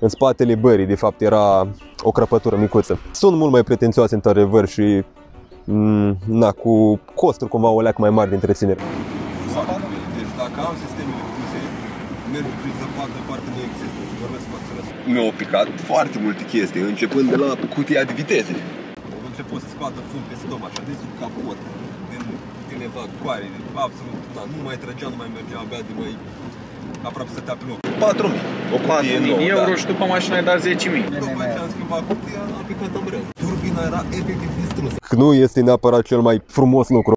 în spatele bării, de fapt, era o crăpătură micuță. Sunt mult mai pretențioase, într-adevăr, și mm, na, cu costuri cumva o leacă mai mari de întreținere. Deci dacă am sistemele puse, merg prin zăpadă, parte nu există. Vorbesc cu Mi-au picat foarte multe chestii, începând de la cutia de viteze. Am început să scoată fum pe stoma, așa, de sub capot, din, din evacuare, absolut, da, nu mai trăgea, nu mai mergea, abia de mai aproape să te pe loc. 4.000. O cutie 4.000 nouă, euro da. și după mașina ai dat 10.000. După ce am schimbat cutia, am picat în breu. Turbina era efectiv distrusă. Nu este neapărat cel mai frumos lucru.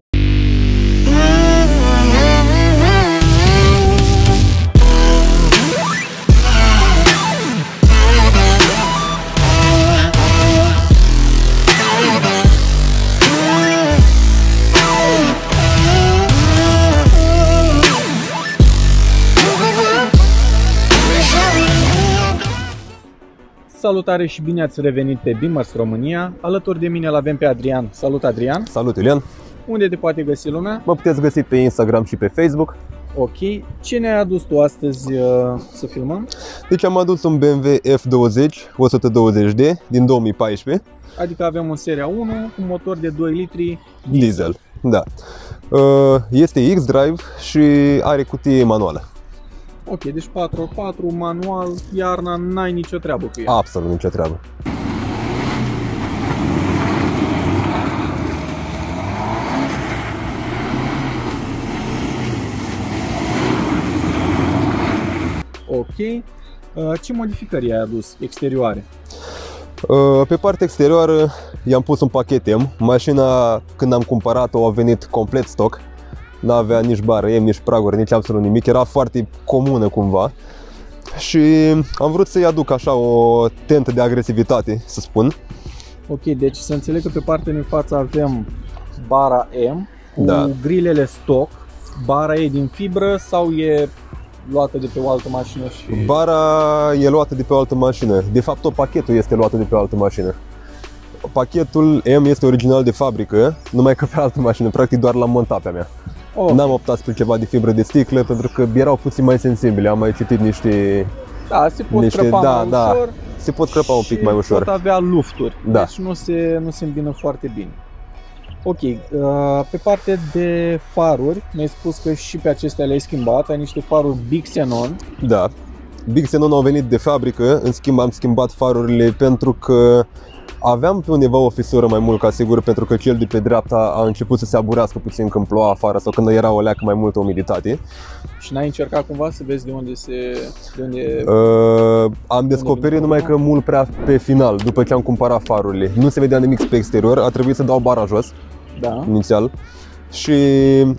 Salutare și bine ați revenit pe Bimmers România. Alături de mine îl avem pe Adrian. Salut Adrian! Salut, Iulian! Unde te poate găsi lumea? Mă puteți găsi pe Instagram și pe Facebook. Ok. Ce ne-ai adus tu astăzi uh, să filmăm? Deci am adus un BMW F20 120D din 2014, Adică avem un seria 1 cu motor de 2 litri diesel. Da. Uh, Este X-Drive și are cutie manuală. Ok, deci 4x4, manual, iarna, n-ai nicio treabă cu ea. Absolut nicio treabă. Ok. Uh, Ce modificări ai adus exterioare? Uh, Pe partea exterioară i-am pus un pachet M. Mașina când am cumpărat-o a venit complet stock. N-avea nici bară M, nici praguri, nici absolut nimic. Era foarte comună cumva. Și am vrut să-i aduc așa o tentă de agresivitate, să spun. Ok, deci să înțeleg că pe partea din față avem bara M cu Da. grilele stock. Bara e din fibră sau e luată de pe o altă mașină și... Bara e luată de pe o altă mașină. De fapt, tot pachetul este luat de pe o altă mașină. Pachetul M este original de fabrică, numai că pe altă mașină, practic doar l-am montat pe a mea. Oh, N-am optat spre ceva de fibră de sticlă pentru că erau puțin mai sensibile. Am mai citit niște... da, se pot niște- crăpa da, mai da, ușor Se pot crăpa un și pic mai ușor. pot avea lufturi, Da. deci nu se, nu se îmbină foarte bine. Ok, uh, pe partea de faruri, mi-ai spus că și pe acestea le-ai schimbat, ai niște faruri Big Xenon. Da. Big Xenon au venit de fabrică, în schimb am schimbat farurile pentru că aveam pe undeva o fisură mai mult ca sigur pentru că cel de pe dreapta a început să se aburească puțin când ploua afară sau când era o leacă mai multă umiditate. Și n-ai încercat cumva să vezi de unde se... De unde... Uh, am descoperit vine numai problema? că mult prea pe final, după ce am cumpărat farurile. Nu se vedea nimic pe exterior, a trebuit să dau bara jos Da. inițial și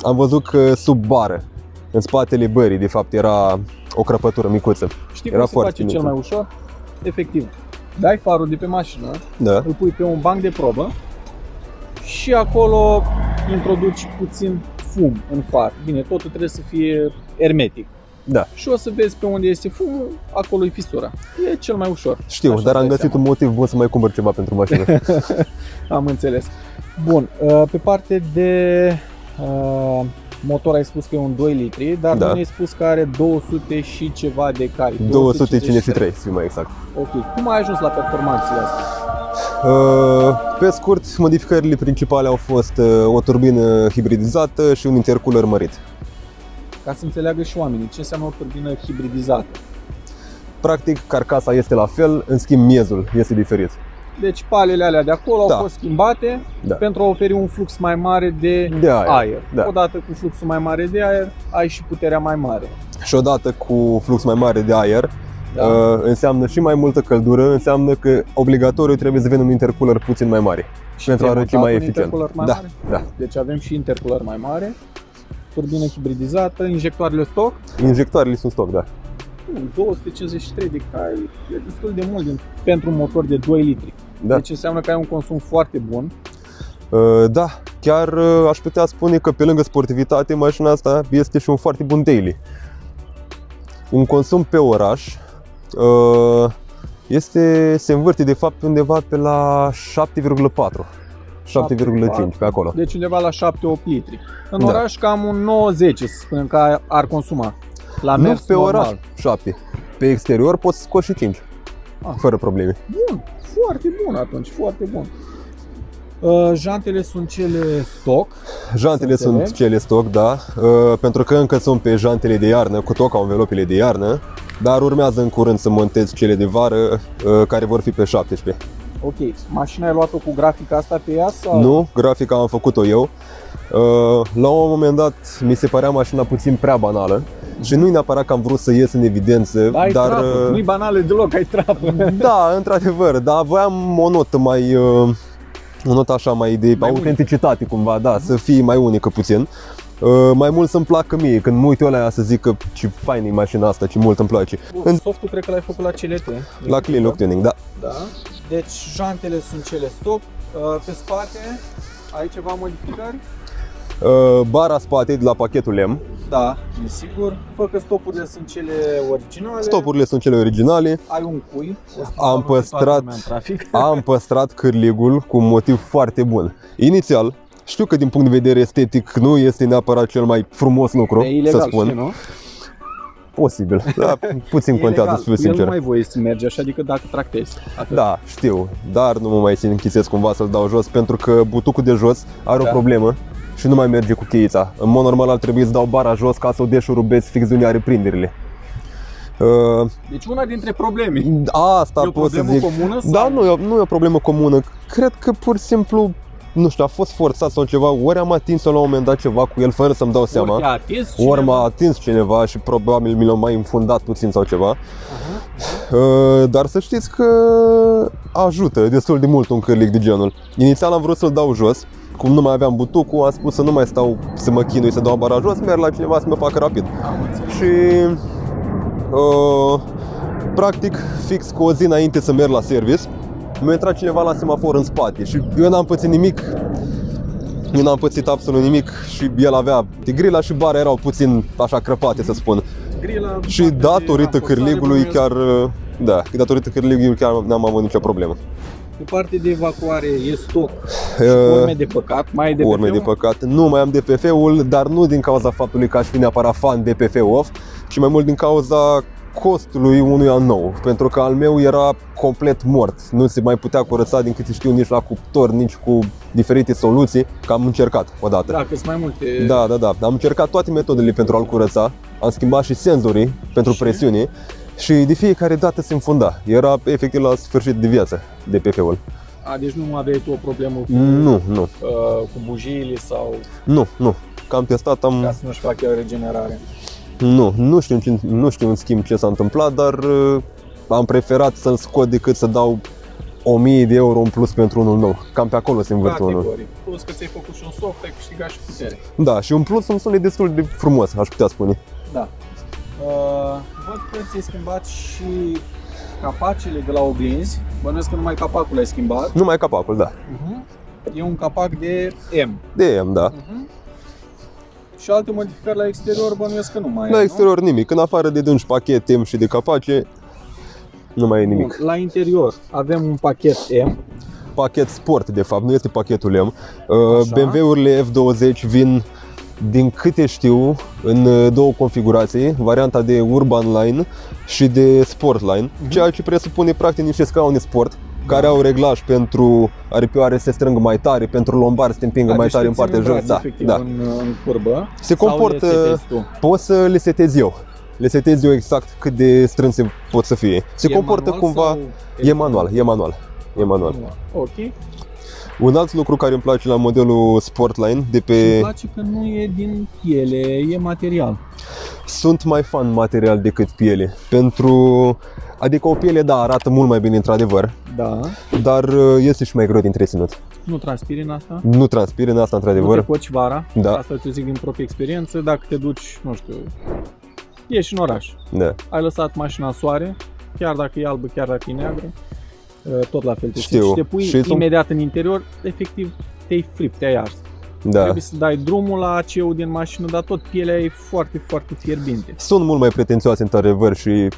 am văzut că sub bară, în spatele bării, de fapt, era o crăpătură micuță. Știi Era cum se foarte face cel mică. mai ușor? Efectiv. Dai farul de pe mașină, Da. îl pui pe un banc de probă și acolo introduci puțin fum în far. Bine, totul trebuie să fie ermetic. Da. Și o să vezi pe unde este fumul, acolo e fisura. E cel mai ușor. Știu, Așa dar îți am dai găsit seama. un motiv bun să mai cumpăr ceva pentru mașină. Am înțeles. Bun, uh, pe parte de uh, motor ai spus că e un 2 litri, dar Da. nu ai spus că are 200 și ceva de cai. 253, să fiu mai exact. Ok, cum ai ajuns la performanțele astea? Uh, Pe scurt, modificările principale au fost uh, o turbină hibridizată și un intercooler mărit. Ca să înțeleagă și oamenii ce înseamnă o turbină hibridizată. Practic, carcasa este la fel, în schimb miezul este diferit. Deci palele alea de acolo Da. au fost schimbate Da. pentru a oferi un flux mai mare de, De aer. aer. Da. Odată cu fluxul mai mare de aer, ai și puterea mai mare. Și odată cu flux mai mare de aer, Da. uh, înseamnă și mai multă căldură, înseamnă că obligatoriu trebuie să vină un intercooler puțin mai mare. și pentru a ți-ai răci montat mai un eficient. intercooler mai Da, mare? da. Deci avem și intercooler mai mare, turbină hibridizată, injectoarele stock. Injectoarele sunt stock, da. Nu, 253 de cai e destul de mult din, pentru un motor de 2 litri. Da. Deci înseamnă că ai un consum foarte bun. Uh, Da, chiar uh, aș putea spune că pe lângă sportivitate, mașina asta este și un foarte bun daily. Un consum pe oraș uh, este, se învârte de fapt undeva pe la 7,4. 7,5 pe acolo. Deci undeva la 7-8 litri. În Da. oraș cam un 9-10 să spunem că ar consuma. La Nu mers pe normal. oraș 7. Pe exterior poți să scoți și 5. Ah. fără probleme. Bun, foarte bun atunci, foarte bun. Uh, jantele sunt cele stock. Jantele Să sunt înțeleg. cele stock, da, uh, pentru că încă sunt pe jantele de iarnă, cu toca învelopele de iarnă, dar urmează în curând să montez cele de vară, uh, care vor fi pe 17. Ok, mașina ai luat-o cu grafica asta pe ea sau? Nu, grafica am făcut-o eu. Uh, La un moment dat mi se părea mașina puțin prea banală și nu-i neapărat că am vrut să ies în evidență, Da, ai dar trapă. uh, Nu-i banală deloc, ai trapă. da, într-adevăr, dar voiam o notă mai uh, o notă așa mai de Mai autenticitate cumva, da, să fie mai unică puțin. Uh, mai mult să-mi placă mie, când mă uit eu la ea să zic că ce fain e mașina asta, ce mult îmi place. În, Softul cred că l-ai făcut la CLT. la Clean Look Tuning, da. Da. Deci jantele sunt cele stock. Uh, Pe spate ai ceva modificări? Uh, bara spate de la pachetul M, Da, desigur. Fă că stopurile sunt cele originale. stopurile sunt cele originale, Ai un cui. o să Am salvă pe toată păstrat- lumea în trafic. am păstrat cârligul cu un motiv foarte bun. Inițial, știu că din punct de vedere estetic nu este neapărat cel mai frumos lucru, E ilegal, să spun. știi, nu? Posibil, da, puțin E contează, ilegal. să fiu Cu el sincer. nu mai voie să mergi așa, adică dacă tractezi. Atât. Da, știu, dar nu mă mai țin închisesc cumva să-l dau jos pentru că butucul de jos are Da. o problemă și nu mai merge cu cheița. În mod normal ar trebui să dau bara jos ca să o deșurubesc fix de unde are prinderile. Uh, Deci una dintre probleme. asta e o pot să problemă zic. comună? Sau? Da, nu e, o, nu e o problemă comună. Cred că pur și simplu, nu știu, a fost forțat sau ceva, ori am atins-o la un moment dat ceva cu el fără să-mi dau seama. Ori te-a atins Ori cineva. m-a atins cineva și probabil mi l-a mai înfundat puțin sau ceva. Aha. Uh, Dar să știți că ajută destul de mult un cârlic de genul. Inițial am vrut să-l dau jos, cum nu mai aveam butucul, am spus să nu mai stau să mă chinui să dau bara jos, merg la cineva să mă facă rapid. Am înțeles. Și uh, practic fix cu o zi înainte să merg la service, mi-a intrat cineva la semafor în spate și eu n-am pățit nimic eu n-am pățit absolut nimic și el avea grila și bara erau puțin așa crăpate să spun. Grila, Și partea de datorită ramfosare, cârligului bănuiesc. chiar, da, datorită cârligului chiar n-am avut nicio problemă. Pe parte de evacuare e stoc și Uh, urme de păcat, mai ai de Urme de păcat. Nu mai am DPF-ul, dar nu din cauza faptului că aș fi neapărat fan DPF off, ci mai mult din cauza costului unuia nou, pentru că al meu era complet mort. Nu se mai putea curăța din câte știu nici la cuptor, nici cu diferite soluții, că am încercat odată. Da, că sunt mai multe. Da, da, da. Am încercat toate metodele pentru a-l curăța. Am schimbat și senzorii pentru Și? presiune și de fiecare dată se înfunda. Era efectiv la sfârșit de viață DPF-ul. A, deci nu aveai tu o problemă cu, Nu, nu, uh, cu bujiile sau nu, nu. Că am testat, am... ca să nu-și facă el regenerare. Nu, nu știu, ce- nu știu în schimb ce s-a întâmplat, dar uh, am preferat să-l scot decât să dau 1000 de euro în plus pentru unul nou. Cam pe acolo se învârte unul. Categoric. Plus că ți-ai făcut și un soft, ai câștigat și putere. Da, și în plus îmi sună destul de frumos, aș putea spune. Da. Uh, văd că ți-ai schimbat și capacele de la oglinzi. Bănuiesc că numai capacul ai schimbat. Numai capacul, da. Uh-huh. E un capac de M. De M, da. Uh-huh. Și alte modificări la exterior bănuiesc că nu mai La ai, exterior nimic, în afară de dânci pachet M și de capace, nu mai e nu? nimic. Bun, la interior avem un pachet M. Pachet sport, de fapt, nu este pachetul M. Uh, Așa. BMW-urile F20 vin, din câte știu, în uh, două configurații, varianta de Urban Line și de Sport Line, Mhm. ceea ce presupune practic niște scaune sport care au reglaj pentru aripioare să se strângă mai tare, pentru lombar să te împingă mai Deci tare te în ții partea jos. braț, Da, efectiv, da. În, în curbă. Se Sau comportă- le setezi tu? Pot să le setez eu. Le setez eu exact cât de strânse pot să fie. Se E comportă manual cumva... sau E manual, e manual. E manual. Ok. Un alt lucru care îmi place la modelul Sportline de Și pe... îmi place că nu e din piele, e material. Sunt mai fan material decât piele. Pentru... Adică o piele, da, arată mult mai bine într-adevăr, Da. dar uh, este și mai greu de întreținut. Nu transpiri în asta. Nu transpir în asta Nu te într-adevăr. poți vara. Da. Asta ți zic din proprie experiență. Dacă te duci, nu știu, ieși în oraș. Da. Ai lăsat mașina în soare, chiar dacă e albă, chiar dacă e neagră, uh, tot la fel te Știu. simți și te pui Și sunt- imediat în interior, efectiv te-ai fript, te-ai ars. Da. Trebuie să dai drumul la aceu din mașină, dar tot pielea e foarte, foarte fierbinte. Sunt mult mai pretențioase într-adevăr și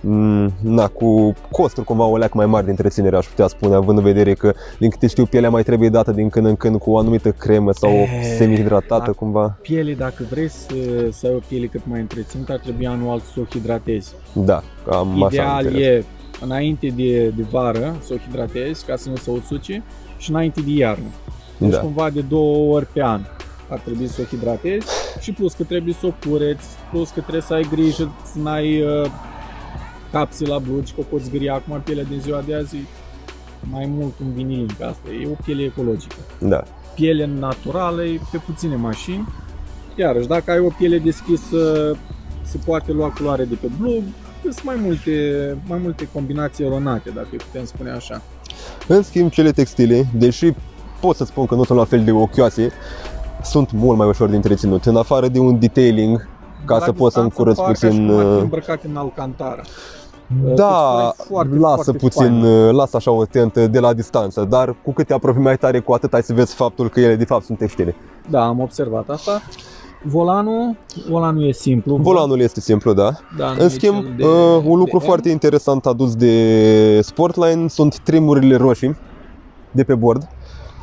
mm, na, cu costuri cumva o leac mai mari de întreținere aș putea spune, având în vedere că din câte știu pielea mai trebuie dată din când în când cu o anumită cremă sau E, semi-hidratată da. cumva. Piele, dacă vrei să, să ai o piele cât mai întreținută, ar trebui anual să o hidratezi. Da, cam așa am Ideal înțeles. e înainte de, de vară să o hidratezi ca să nu se usuce și înainte de iarnă. Deci Da. cumva de două ori pe an ar trebui să o hidratezi și plus că trebuie să o cureți, plus că trebuie să ai grijă să n-ai uh, capsi la blugi, că o poți gri acum pielea din ziua de azi e mai mult un vinilin ca asta, e o piele ecologică. Da. Piele naturală e pe puține mașini, iarăși dacă ai o piele deschisă se poate lua culoare de pe blug, sunt mai multe, mai multe combinații eronate, dacă îi putem spune așa. În schimb, cele textile, deși pot să spun că nu sunt la fel de ochioase, sunt mult mai ușor de întreținut. În afară de un detailing, ca La să poți să distanță încurăți parcă puțin... și cum ar fi uh, îmbrăcat în alcantara. Da, Textura e foarte, lasă foarte puțin, faină. uh, lasă așa o tentă de la distanță, dar cu cât te apropii mai tare, cu atât ai să vezi faptul că ele de fapt sunt textile. Da, am observat asta. Volanul, volanul e simplu. Volanul este simplu, da. da, nu În e schimb, cel de, uh, un lucru de M. foarte interesant adus de Sportline sunt trimurile roșii de pe bord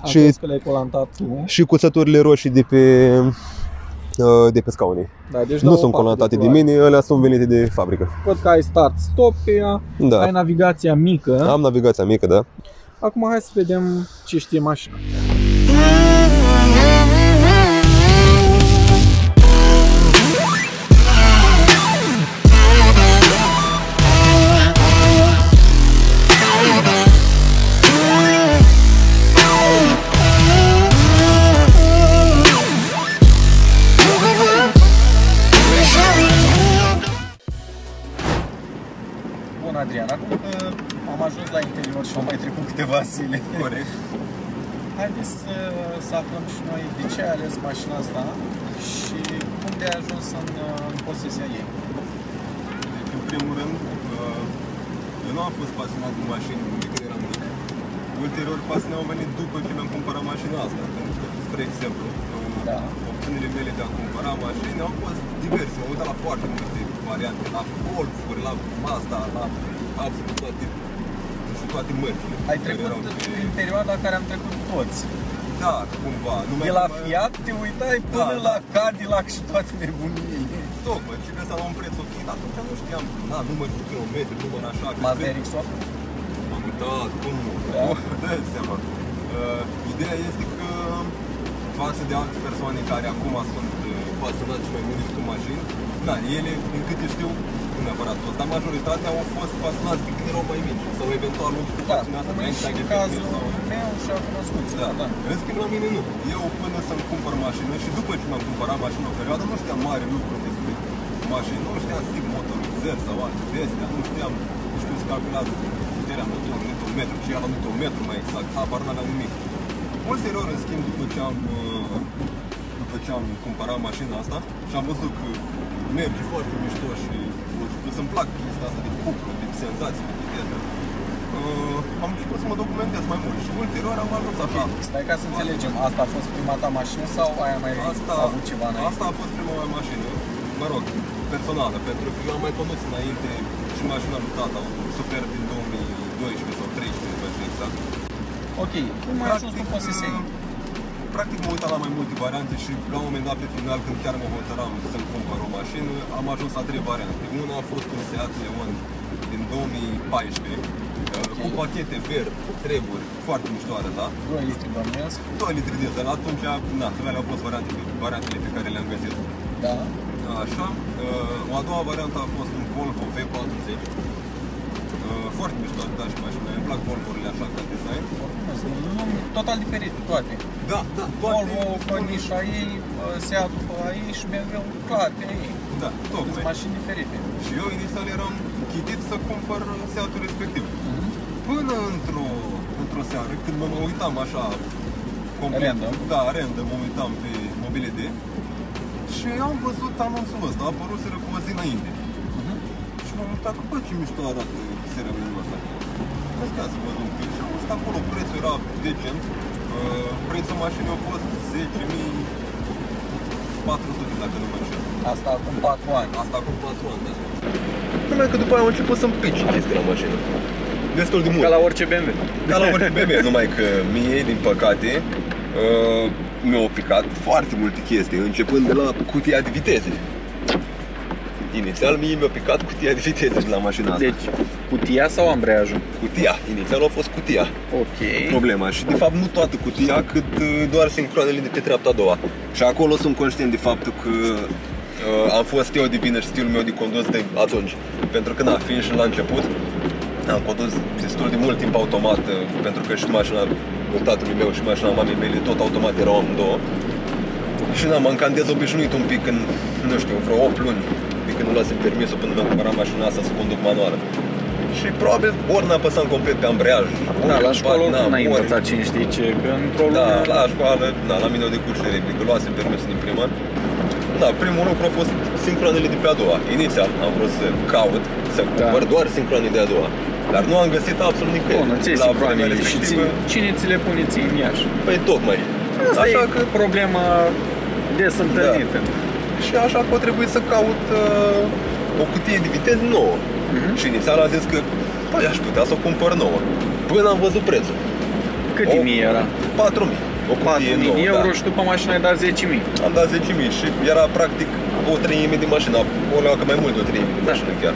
Am și- crezut că le-ai colantat tu. și cuțăturile roșii de pe uh, de pe scaune. Da, deci Nu dau o sunt parte colantate de culoare. mine, alea sunt venite de fabrică. Văd că ai start-stop pe ea, Da. ai navigația mică. Am navigația mică, da. Acum hai să vedem ce știe mașina. Câteva zile. Corect. Haideți să, să aflăm și noi de ce ai ales mașina asta și cum de ai ajuns în, în posesia ei. Deci, în primul rând, uh, eu nu am fost pasionat cu mașini de când eram mic. Ulterior, pasiunea a venit după ce mi-am cumpărat mașina asta. Pentru că, spre exemplu, în Da. opțiunile mele de a cumpăra mașini au fost diverse. M-am uitat la foarte multe variante, la Golf-uri, la Mazda, la absolut toate, nu știu, toate mărcile. Ai care trecut erau prin perioada care am trecut toți. Da, cumva. Numai De la că- Fiat te uitai până Da, la Cadillac și toate nebuniile. Tocmai, și de asta la un preț ok, dar atunci nu știam, na, număr cu kilometri, număr așa. că Mazda spre- RX-8? M-am uitat, cum nu? Da. Dă-ți seama. Uh, ideea este că față de alte persoane care acum sunt uh, pasionați și mai mult cu mașini, da, ele, din câte știu, nu neapărat toți, dar majoritatea au fost pasionați de când erau mai mici sau eventual nu cu Da, pasiunea asta cum e înainte să și aibă cazul permis sau... meu și a cunoscuților. Da, Da. În schimb la mine nu. Eu până să-mi cumpăr mașină și după ce mi-am cumpărat mașină o perioadă, nu știam mare lucru despre mașini, nu știam tip motorizări sau alte de astea, nu știam nici cum se calculează puterea motorului, newton-metru, ce ia la newton-metru mai exact, habar n-aveam nimic. Ulterior, în schimb, după ce am uh, după ce am cumpărat mașina asta și am văzut că merge foarte mișto și că să-mi plac chestia asta de cuplu, de senzații, de viteză, uh, am început să mă documentez mai mult și ulterior am ajuns așa. Stai ca să înțelegem, asta a fost prima ta mașină sau ai mai Asta, avut ceva înainte? asta a fost prima mea mașină, mă rog, personală, pentru că eu am mai condus înainte și mașina lui tata, un super din 2012 sau 2013, nu mai știu exact. Ok, cum ai ajuns în posesia ei? Practic mă uitam la mai multe variante și la un moment dat pe final când chiar mă hotăram să-mi cumpăr o mașină, am ajuns la trei variante. Una a fost un Seat Leon din 2014, uh, cu pachete verde, treburi, foarte mișto arăta. 2 litri bănuiesc. 2 litri diesel, atunci, na, alea au fost variantele, variantele pe care le-am găsit. Da. Așa. Uh, O a doua variantă a fost un Volvo V40. Uh, Foarte mișto arăta și mașina. Îmi plac Volvo-urile așa ca design. Oricum, sunt lumi total diferite toate. Da, da, toate Volvo pe nișa ei, Seat pe a ei și BMW clar pe ei. Da, Sunt tocmai. mașini diferite. Și eu inițial eram chitit să cumpăr Seatul respectiv. Mhm. Până într-o, într-o seară, când mă, mă uitam așa complet, Random. da, random, mă uitam pe mobile.de și am văzut anunțul ăsta, a apărut cu o zi înainte. Mhm. Și m-am uitat, bă, ce mișto arată serialul ăsta. Asta să văd un pic. Și am văzut acolo, prețul era decent. Uh, prețul mașinii a fost 10.400, dacă nu mă înșel. Asta acum 4 ani. Asta acum 4 ani, da. Numai că după aia au început să-mi pici chestii la mașină. Destul de mult. Ca la orice BMW. Ca la orice BMW, numai că mie, din păcate, uh, mi-au picat foarte multe chestii, începând de la cutia de viteze. Inițial, mie mi-a picat cutia de viteze de la mașina asta. Deci, Cutia sau ambreiajul? Cutia, inițial a fost cutia Ok. problema și de fapt nu toată cutia, cât uh, doar sincroanele de pe treapta a doua. Și acolo sunt conștient de faptul că uh, am fost eu de vină și stilul meu de condus de atunci. Pentru că, na, fiind și la început, am condus destul de mult timp automat, uh, pentru că și mașina tatălui meu și mașina mamei mele tot automat erau amândouă. Și na, m-am cam dezobișnuit un pic în, nu știu, vreo 8 luni de când nu luasem permisul până mi-am cumpărat mașina asta să conduc manuală. Și probabil ori n-apăsam complet pe ambreiaj, Da, ori la în școală pat, nu n-ai ori- învățat cine știe ce, că într-o Da, lună... la școală, da, la mine o de curse replică, luasem permisul din prima. Da, primul lucru a fost sincronele de pe a doua. Inițial am vrut să caut, să cumpăr doar sincronii de a doua. Dar nu am găsit absolut nicăieri. Bun, ți La sincroanele vremea și ți, respectivă, cine ți le pune ție în Iași? Păi tocmai. Asta Așa e că problema des întâlnită. și așa că a trebuit să caut uh, o cutie de viteză nouă. Mhm. Și inițial am zis că păi aș putea să o cumpăr nouă. Până am văzut prețul. Cât O- de mie era? 4.000. O cutie 4.000 nouă, euro da. și după mașina ai dat 10.000. Am dat 10.000 și era practic o treime de mașină, o leacă mai mult de o treime de Da. mașină chiar.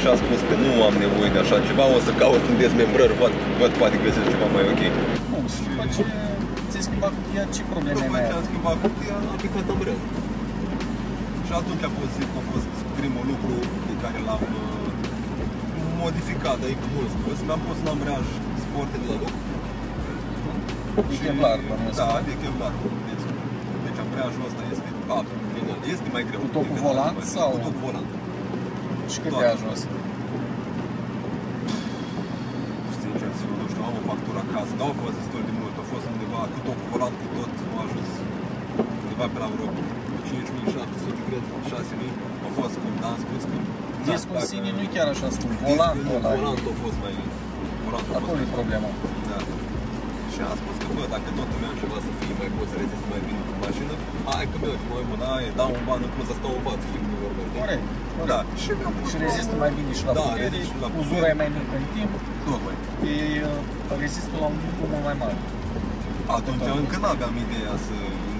Și am spus că nu am nevoie de așa ceva, o să caut în dezmembrări, văd, văd poate găsesc ceva mai ok. Bun, și după ce ți-ai schimbat cutia, ce probleme După mai ce am ai? schimbat cutia, am picat ambreiajul. Și atunci a fost, a fost primul lucru pe care l-am uh, modificat, adică mult spus. Mi-am pus un ambreiaj sport de la loc. E Kevlar, bănuiesc. Da, de Kevlar. Deci, deci ambreiajul ăsta este absolut genial. Este mai greu. Cu tot cu decât volant altceva. sau? Cu tot cu volant. Și cât Toate. te-a ajuns? Sincer să fiu, nu știu, am o factură acasă, dar a fost destul de mult, a fost undeva cu tot cu volant, cu tot, a ajuns undeva pe la vreo 5700, cred, 6000, a fost cum, da, am spus că... Discul în dacă- sine nu e chiar așa scump. Discul, Volantul nu, ăla e- Volantul a fost mai... Volantul a fost Acolo e mai... problema. Da. Și am spus că, bă, dacă tot îmi iau ceva să fie mai pot să rezist mai bine cu mașină, hai că mergi, mai mâna aia, dau un ban în plus să stau în față, știi cum e vorba, știi? Corect. Da, și mi-am pus Și rezistă mai bine și la Da, putere, rezistă și la putere. uzura e mai mică în timp, Tocmai. e, uh, rezistă la un lucru mult mai mare. Atunci încă nu aveam ideea să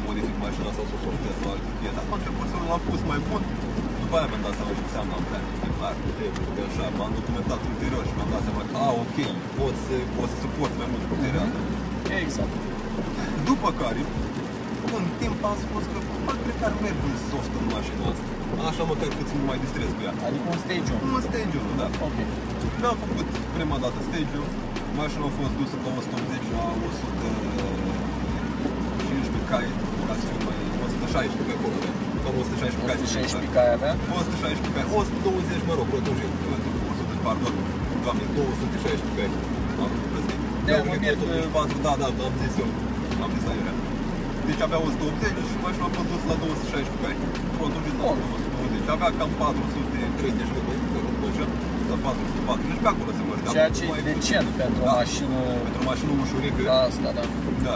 modific mașina sau să o sortez sau alte piese. Atunci pur și simplu l-am pus mai bun. După aia mi-am dat seama ce înseamnă ampere. E clar, trebuie de așa. M-am documentat ulterior și mi-am dat seama că, a, ok, pot să, pot să suport mai mult puterea asta. Exact. După care, în timp am spus că, bă, cred că ar merge un soft în mașina asta. Așa măcar cât să nu mai distrez cu ea. Adică un stage 1. Un stage da. Ok. Mi-am făcut prima dată stage Mașina a fost dusă la 180 la 115 cai, ca să fiu mai 116 pe acolo, da? Cam 116 cai. 116 care avea. 116 cai, 120, mă rog, protejă, 100, pardon, doamne, 216 cai. Am prăzit. De aia mă mir că- 84, da, da, am zis eu, am zis aiurea. Deci avea 180 și mașina a fost dusă la 216 cai. Protejă, da, Bun. 220. Avea cam 430 de cai, așa, sau 440, pe acolo se mărgea. Ceea ce e Mai decent pentru o Da. mașină Pentru o mașină ușurică, ca asta, da. da.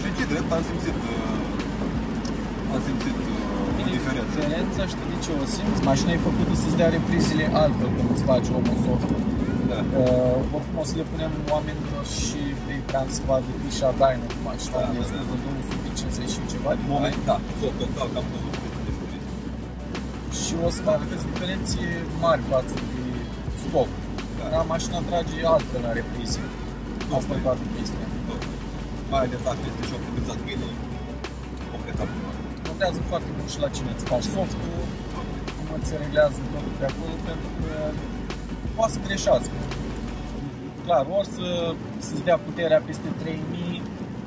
Și ce drept, am simțit, uh, am simțit uh, o diferență. Diferența, știi de ce o simți? Mașina e făcută să-ți dea reprizile altfel când îți faci omul soft. Da. Uh, oricum o să le punem oamenilor și pe ecran să vadă fișa Dyno cu mașina, Da, unde e da, spus da. de 250 și ceva de Moment, bani. da, soft total cam 200 de lei. Și o să vedeți diferențe mari față de stoc. Da. Dar mașina trage altfel la reprize. Asta e toată chestia. Mai ales dacă este și optimizat bine, complet altceva. Contează foarte mult și la cine îți faci softul, cum îți se reglează totul pe acolo, pentru că poate să greșească. Clar, ori să, să-ți dea puterea peste 3000,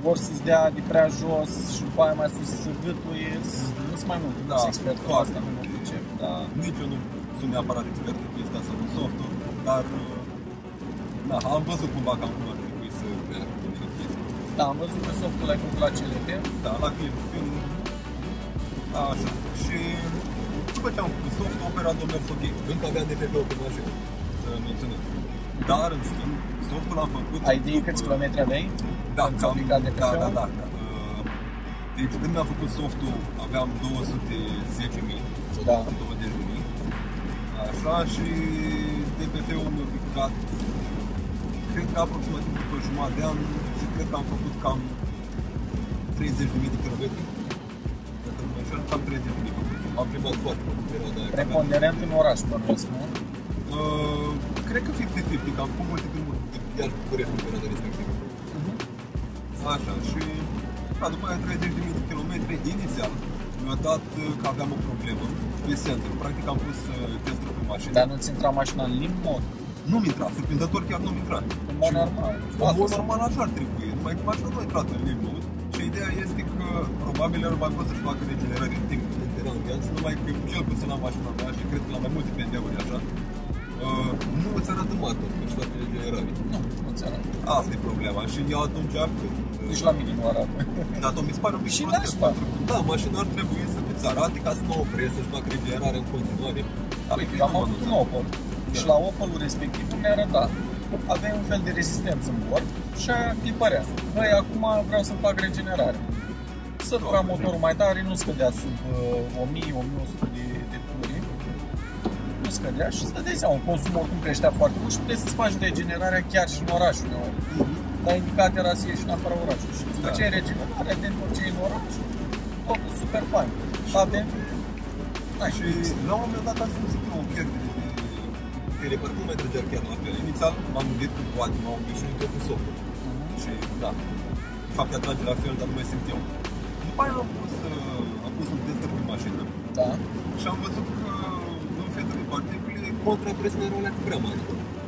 ori să-ți dea de prea jos și după aia mai sus să gâtuie, nu sunt mai multe, Da, nu sunt expert cu foarte asta, nu mă pricep, dar Nici eu nu sunt neapărat expert în chestia asta cu softul, dar uh, da, am văzut cumva cam cum ar trebui să meargă cu mine chestia. da, am văzut că softul l-ai făcut la CLT, Da, la clip, film. Așa. Și după ce am făcut soft, o perioadă a mers ok. Încă aveam DPP-ul pe mașină, să menționez. Dar, în schimb, softul l-am făcut... ai idee după- câți kilometri aveai? Da, când ți-au cam, aplicat da, DPP-ul? da, da, da. Uh, Deci când mi-am făcut softul aveam 210.000 sau Da. 220.000 Așa și DPP-ul mi-a picat Cred că aproximativ după jumătate de an și cred că am făcut cam 30.000 de kilometri Dacă nu mă înșel, cam 30.000 de kilometri Am plimbat foarte mult în perioada aia că aveam- Preponderent în oraș, bănuiesc, nu? Uh, cred că 50-50, că am făcut multe drumuri de Iași București în perioada respectivă. Așa, și da, după aia 30.000 de kilometri inițial, mi-a dat uh, că aveam o problemă pe senzor. Practic am pus uh, testul pe mașină. Dar nu-ți intra mașina în limb mod? Nu-mi intra, surprindător chiar nu-mi intra. În mod Și- normal. În mod normal așa ar trebui, numai că mașina nu a intrat în limb mode și ideea este că probabil el mai pot să-și facă regenerări în timp de în viață, numai că cel puțin la mașina mea și cred că la mai multe BMW-uri așa, uh, nu îți arată matul când își face regenerare. Nu, nu ți arată. Asta e problema și eu atunci când, Nici la mine nu arată. dar tot mi se pare un pic Și prost că nașpa. pentru că, da, mașina ar trebui să îți arate ca să nu oprești, să-și facă regenerare în continuare. Dar Uite, e eu am normal, avut nu un se- Opel și la Opelul respectiv mi-a arătat. Aveai un fel de rezistență în bord și aia tipărea. Băi, acum vreau să fac regenerare. Să duca motorul mai tare, nu scădea sub uh, 1000-1100 de, de turi. Nu scădea și îți dădeai seama, consumul oricum creștea foarte mult și puteai să-ți faci regenerarea chiar și în oraș uneori. Mhm. Dar indicat era să ieși în afara orașului și îți Da. făceai regenerare, te întorceai în oraș. Totul super fain. Toate Hai, Și la un moment dat am simțit o pierdere de putere, parcă nu mai trăgea chiar la fel. Inițial m-am gândit că poate m-am obișnuit tot cu softul. Și da, de fapt atrage la fel, dar nu mai simt eu. După aia am pus, uh, am pus un tester pe mașină Da. și am văzut că în felul de particule contrapresiunea era o leacă prea mare.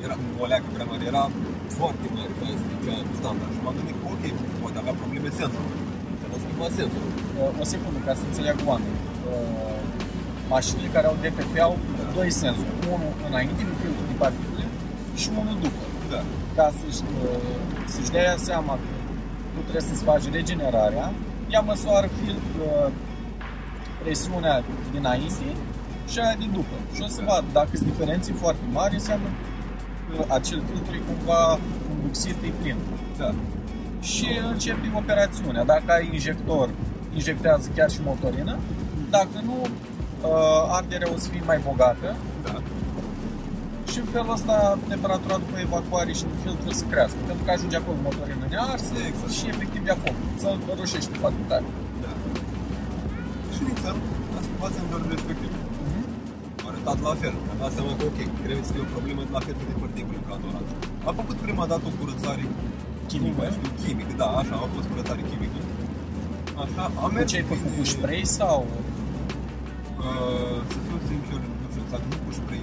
Era o leacă prea mare, era foarte mare față de cea standard. Și m-am gândit că ok, poate avea probleme senzorul. Și am schimbat senzorul. Uh, o secundă, ca să înțeleg oamenii. Uh, mașinile care au DPP au doi senzori. Unul înainte cu filtrul de particule și unul după. Da. Ca să-și, uh, să-și dea seama că tu trebuie să-ți faci regenerarea, ea măsoară filtr, uh, presiunea dinainte și aia de după. Și o să vadă, dacă sunt diferențe foarte mari, înseamnă că acel filtru e cumva înduxit pe plin. Da. și începi operațiunea. Dacă ai injector, injectează chiar și motorină. Dacă nu, uh, arderea o să fie mai bogată Da. Și în felul ăsta temperatura după evacuare și filtrul să crească. Pentru că ajunge acolo motorină nearsă Exact. și efectiv ia foc. Să roșește foarte tare. Da. Și inițial am schimbat senzorul respectiv. M-a arătat la fel. Mi-am dat seama că ok, trebuie să fie o problemă la filtrul de particule în cazul ăla. Am făcut prima dată o curățare Chimică? nu mai știu, chimică, da, așa, a fost curățare chimică. Așa, am Cu mers ce ai făcut? bine, Cu spray sau? Uh, să fiu sincer, nu știu exact, nu cu spray,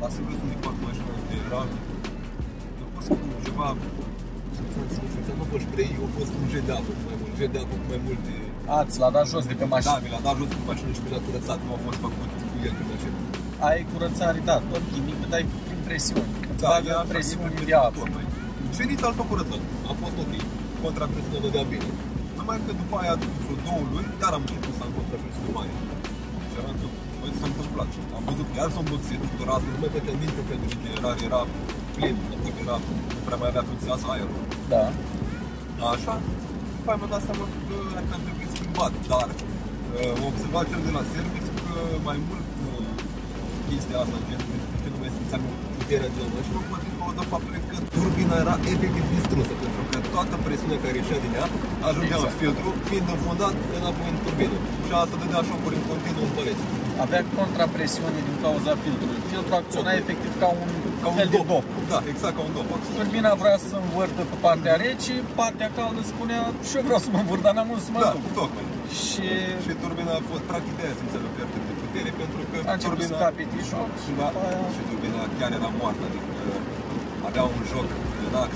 nu știu. Uh, la sigur sunt de fapt mașina în general. Eu pus cu ceva substanță, nu știu, nu a fost spray, a fost un jet de apă, cu mai mult, jet de apă cu mai multe A, ți l-a dat jos de pe Da, mașină. mi l-a dat jos cu mașină și mi l-a curățat, nu a fost făcut cu el pe mașină. Ai curățare, da, tot chimic, dar ai prin presiuni. Îți Da, bagă e așa, presiuni e de apă. tot, mai. Și inițial s-a curățat, a fost ok, contrapresiunea dădea bine. Numai că după aia, după vreo două luni, iar am început să am contrapresiune mare. Și eram că, băi, s-a întâmplat. Am văzut că iar s-a îmbogțit, doar asta nu mai făcea niciun fel de regenerare, era plin, adică era, nu prea mai avea cum să iasă aerul. Da. Așa, după aia mi-am dat seama că ar cam trebui schimbat, dar uh, am observat cel de la service că mai mult uh, chestia asta, gen, că nu mai simțeam puterea de la mașină, a fost din cauza faptului că turbina era efectiv distrusă, pentru că toată presiunea care ieșea din ea ajungea Exact. în filtru, fiind înfundat înapoi în turbină. Și asta dădea șocuri în continuu în păreți. Avea contrapresiune din cauza filtrului. Filtrul acționa efectiv ca un, Ca un fel de dop. dop. Da, exact ca un dop. Turbina vrea să se învârtă pe partea rece, partea caldă spunea și eu vreau să mă învârt, dar n-am unde să mă Da, duc. tocmai. Și Și turbina a fost, practic de aia simțea o pierdere de putere, pentru că a început să turbina... capete joc și Da, după aia... și turbina chiar era moartă, adică avea un joc relax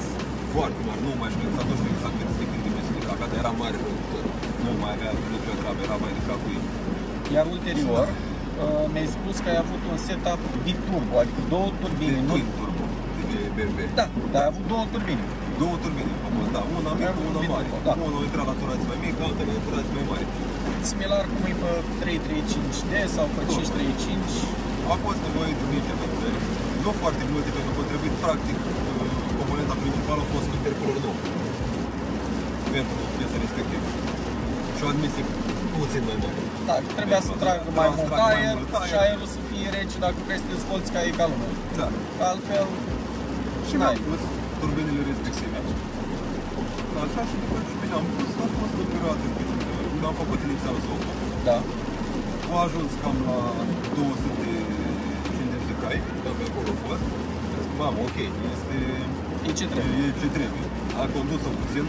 foarte mare, nu mai știu exact, nu știu exact cât de când dimensiune avea, dar era mare producător. Nu mai avea nicio treabă, era mai de capul ei. Iar ulterior, uh, mi-ai spus că ai avut un setup biturbo, adică două turbine, De nu... twin turbo, de BMW. Da, dar ai avut două turbine. Două turbine au fost, da, una mică, Era una twin mare. turbo, da. Una a intrat la turați mai mică, alta la turați mai mare. Similar cum e pe 335D sau pe 535. A fost nevoie de niște adaptări, nu foarte multe, pentru că a trebuit practic uh, componenta principală a fost interculor nou pentru piesa respectivă. Și o admisie puțin mai mare. Da, trebuia să tragă mai Trebuia să mult tragă mai aer mult aer. și aerul să fie rece dacă vrei să te dezvolți ca e ca lumea. Da. Că altfel, Și n-ai. mi-am pus turbinele respective. Așa și după ce mi am pus, a fost o perioadă cât uh, am făcut inițial softul. Da. A ajuns cam la 250 de cai, că pe acolo a fost. Zic, mamă, ok, este... E ce trebuie. E ce trebuie. A condus-o puțin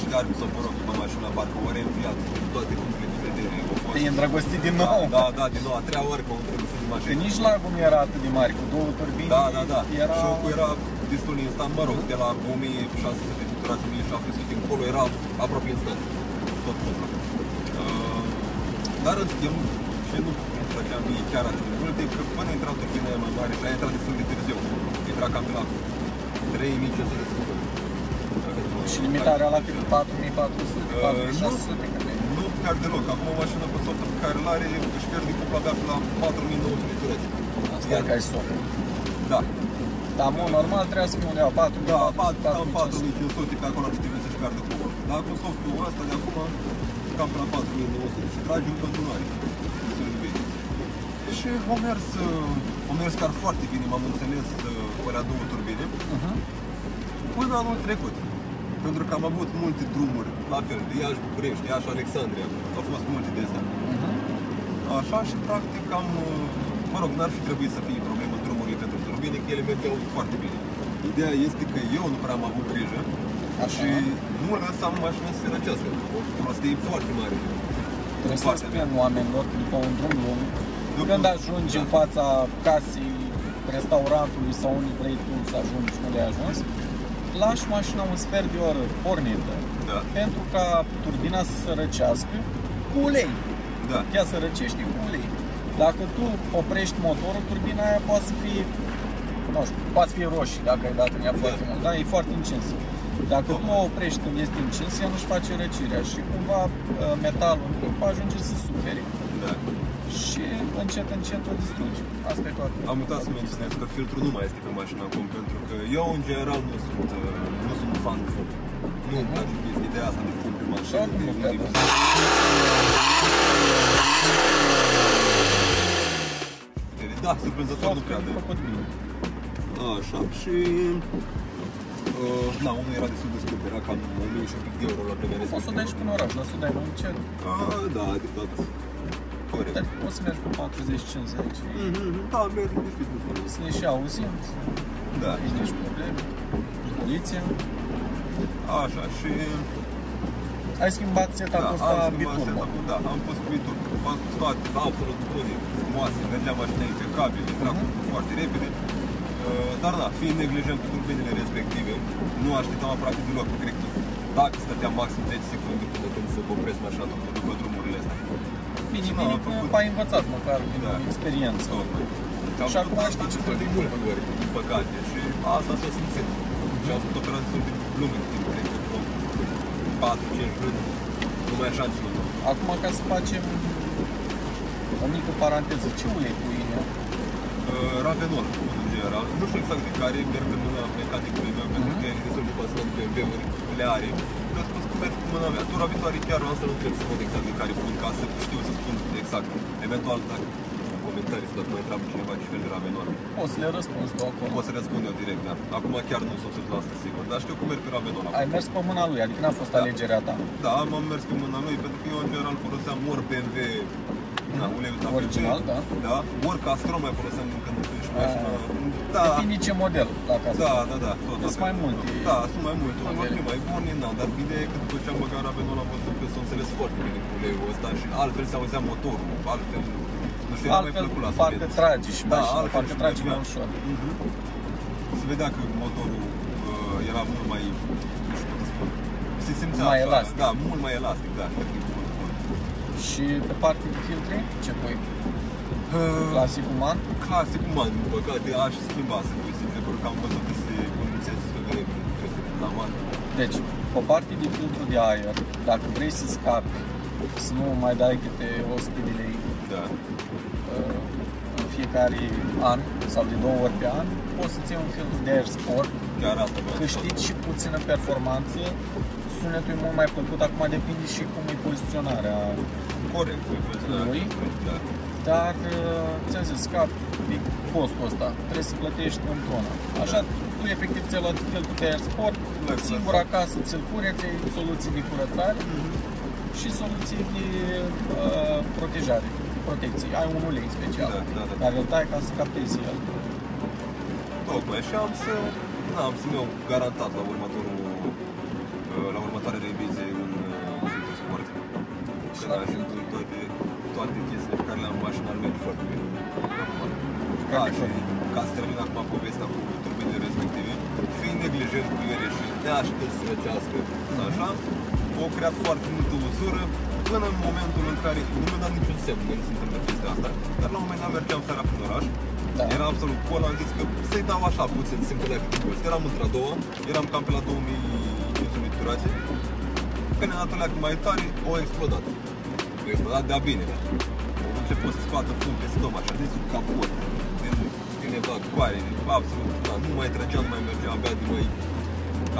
și dar mi s-a părut cu mașina, parcă ori înfiat din toate punctele de vedere. A fost... Te-ai îndrăgostit din nou? Da, da, da, din nou, a treia oară că am îndrăgostit din Că mașină. nici lagul nu era atât de mare, cu două turbini. Da, da, da. Era... Șocul era destul de instant, mă rog, de la 1600 de titulați 1700 încolo era aproape instant. Tot timpul. Uh, dar în schimb, ce nu îmi plăcea mie chiar atât de mult, e că până intra turbina aia mai mare și a intrat destul de târziu. Intra cam pe la 3500 de secunde. Și limitarea la cât? 4400, Uh, 4600 cât e? Nu chiar deloc. Acum o mașină cu soft pe care îl are își pierde cupla abia pe la 4900 de târăți. Asta e ca ai soft. Da. Dar, mă, normal trebuie să fie undeva 4, Da, 4, 4, 4, 4500 pe acolo ar trebui să-și piardă cupla. Dar cu softul ăsta de acum cam pe la 4900 și trage în continuare. Destul de bine. Și au mers, uh, au mers chiar foarte bine, m-am înțeles uh, cu alea două turbine. Uh-huh. Până anul trecut. Pentru că am avut multe drumuri, la fel, de Iași, București, Iași, Alexandria. Au fost multe de astea. Uh-huh. Așa și practic am, uh, mă rog, n-ar fi trebuit să fie problemă drumurile pentru turbine, că ele mergeau foarte bine. Ideea este că eu nu prea am avut grijă Așa. și nu lăsam mașina să se răcească. O prostie foarte mare. Trebuie să Partea spunem oamenilor că după un drum lung, După- când ajungi da. în fața casei, restaurantului sau unde vrei tu să ajungi, unde ai ajuns, lași mașina un sfert de oră pornită Da, pentru ca turbina să se răcească cu ulei. da, Ea se răcește cu ulei. Dacă tu oprești motorul, turbina aia poate să fie, nu știu, poate să fie roșie dacă ai dat în ea foarte mult, da? E foarte incins. Dacă tu o oprești când este incins, ea nu-și face răcirea și cumva uh, metalul în timp ajunge să sufere da. și încet, încet o distrugi. Asta e toată. Am uitat să menționez că filtrul nu mai este pe mașină acum, pentru că eu, în general, nu sunt, uh, nu sunt fan de fum. Nu îmi place chestia de asta de fum pe mașină. Și oricum de- nu de- trebuie. de- Da, surprinzător nu Soft prea e de... făcut bine. Așa, și... Uh, na, unul era destul de scump, era cam 1000 și un pic de euro la vremea Poți să o dai și respectivă. până oraș, dar să o dai mai încet. Ah, da, de fapt. Corect. Dar poți să mergi cu 40-50. Mhm, Da, merg liniștit nu fac. Să ne și auzim, să Da. nu fie nici probleme. Poliția. Așa, și... Ai schimbat setup-ul am ăsta schimbat biturbo. setup-ul, Da, am pus bitur. Am pus toate, absolut bune, frumoase, mergea mașina impecabil, intra Mhm. foarte repede. Uh, Dar da, fiind neglijent cu turbinele respective, nu așteptam aproape deloc, cred că dacă stăteam maxim 10 secunde până când să opresc mașina după, după drumurile astea. Bine, Și bine n-am că făcut. ai învățat măcar din Da. experiență. Tocmai. Și acum știi ce trebuie. trebuie. De multe ori, din păcate, și asta s-a simțit. Și am făcut operații de lungă de timp, cred că vreo 4-5 luni, numai așa ținut. Acum ca să facem o mică paranteză, ce ulei pui în ea? Uh, Ravenol, în general. Nu știu exact de care merg în mâna mecanicului meu, pentru Mhm. că e destul de pasionat de BMW-uri, le are. Eu am spus că merg cu mâna mea. Tura viitoare chiar o să nu trebuie să văd exact de care pun, ca să știu să spun exact. Eventual, dacă în comentarii să dacă mă întreabă cineva ce fel de Ravenol. Poți să le răspunzi tu acolo. Pot să răspund eu direct, da. Acum chiar nu sunt 100% sigur, dar știu că merg pe Ravenol. acum. Ai mers pe mâna lui, adică n-a fost Da. alegerea ta. Da, am mers pe mâna lui, pentru că eu în general foloseam ori BMW, na, uleiul ăsta Original, BMW, da. Da, ori Castro mai foloseam din când în când și Ah. Mașina. Da, Depinde ce model, dacă asta. da, da, da, tot. Sunt dacă- mai multe. Da, sunt mai multe. Unul modele. e mai bun, na, dar ideea e că după ce am băgat Ravenol am văzut că s-a înțeles foarte bine cu uleiul ăsta și altfel se auzea motorul, altfel, nu știu, era mai Altfel, plăcut la parcă subiect. tragi și Da, mașina, altfel parcă și tragi mergea. mai ușor. Mhm. Se vedea că motorul uh, era mult mai, nu știu cum să spun, se simțea Mai așa, elastic. Da, mult mai elastic, da, cred că e bun, bun. Și pe partea de filtre, ce pui? Uh, Clasic uman? clasic uman, din păcate, aș schimba să pui simplu, pentru că am văzut că se condensează destul de repede chestiile de la mare. Deci, pe partea de filtru de aer, dacă vrei să scapi, să nu mai dai câte 100 de lei Da. uh, în fiecare an sau de două ori pe an, poți să-ți iei un filtru de aer sport, Chiar asta vreau să câștigi și puțină performanță, sunetul e mult mai plăcut, acum depinde și cum e poziționarea, fac. Corect, pe poziționarea Lui? filtrului, Da. Dar uh, ți-am zis, scapi de costul ăsta, trebuie să plătești într-una. Așa, tu efectiv ți-ai luat filtrul de aer sport, L-ai singur curățat. acasă ți-l cureți, ai soluții de curățare și soluții de uh, protejare. protecție. Ai un ulei special Da, da, da. care îl tai ca să captezi el. Tocmai și am să, na, am să-mi iau garantat la următorul, uh, la următoarea revizie un uh, filtru sport. Că da, și cu toate, toate chestiile pe care le-am în mașină ar merge foarte bine. Acum, Da, și ca să termin acum povestea cu turbinele respective, fiind neglijent cu ele și neașteptat să răcească, așa, au creat foarte multă usură până în momentul în care nu mi-a dat niciun semn când se întâmplă chestia asta, dar la un moment dat mergeam seara prin oraș Da. era absolut gol, am zis că să-i dau așa puțin, simplu de activități. Eram într-a doua, eram cam pe la 2500 de durație. Când ne-a dat o leacă mai tare, o explodat. O explodat de-a bine. Au început să scoată fum pe stom, așa, zis un capot. Din, din evacuare, absolut, da, nu mai trăgea, nu mai mergea, abia de mai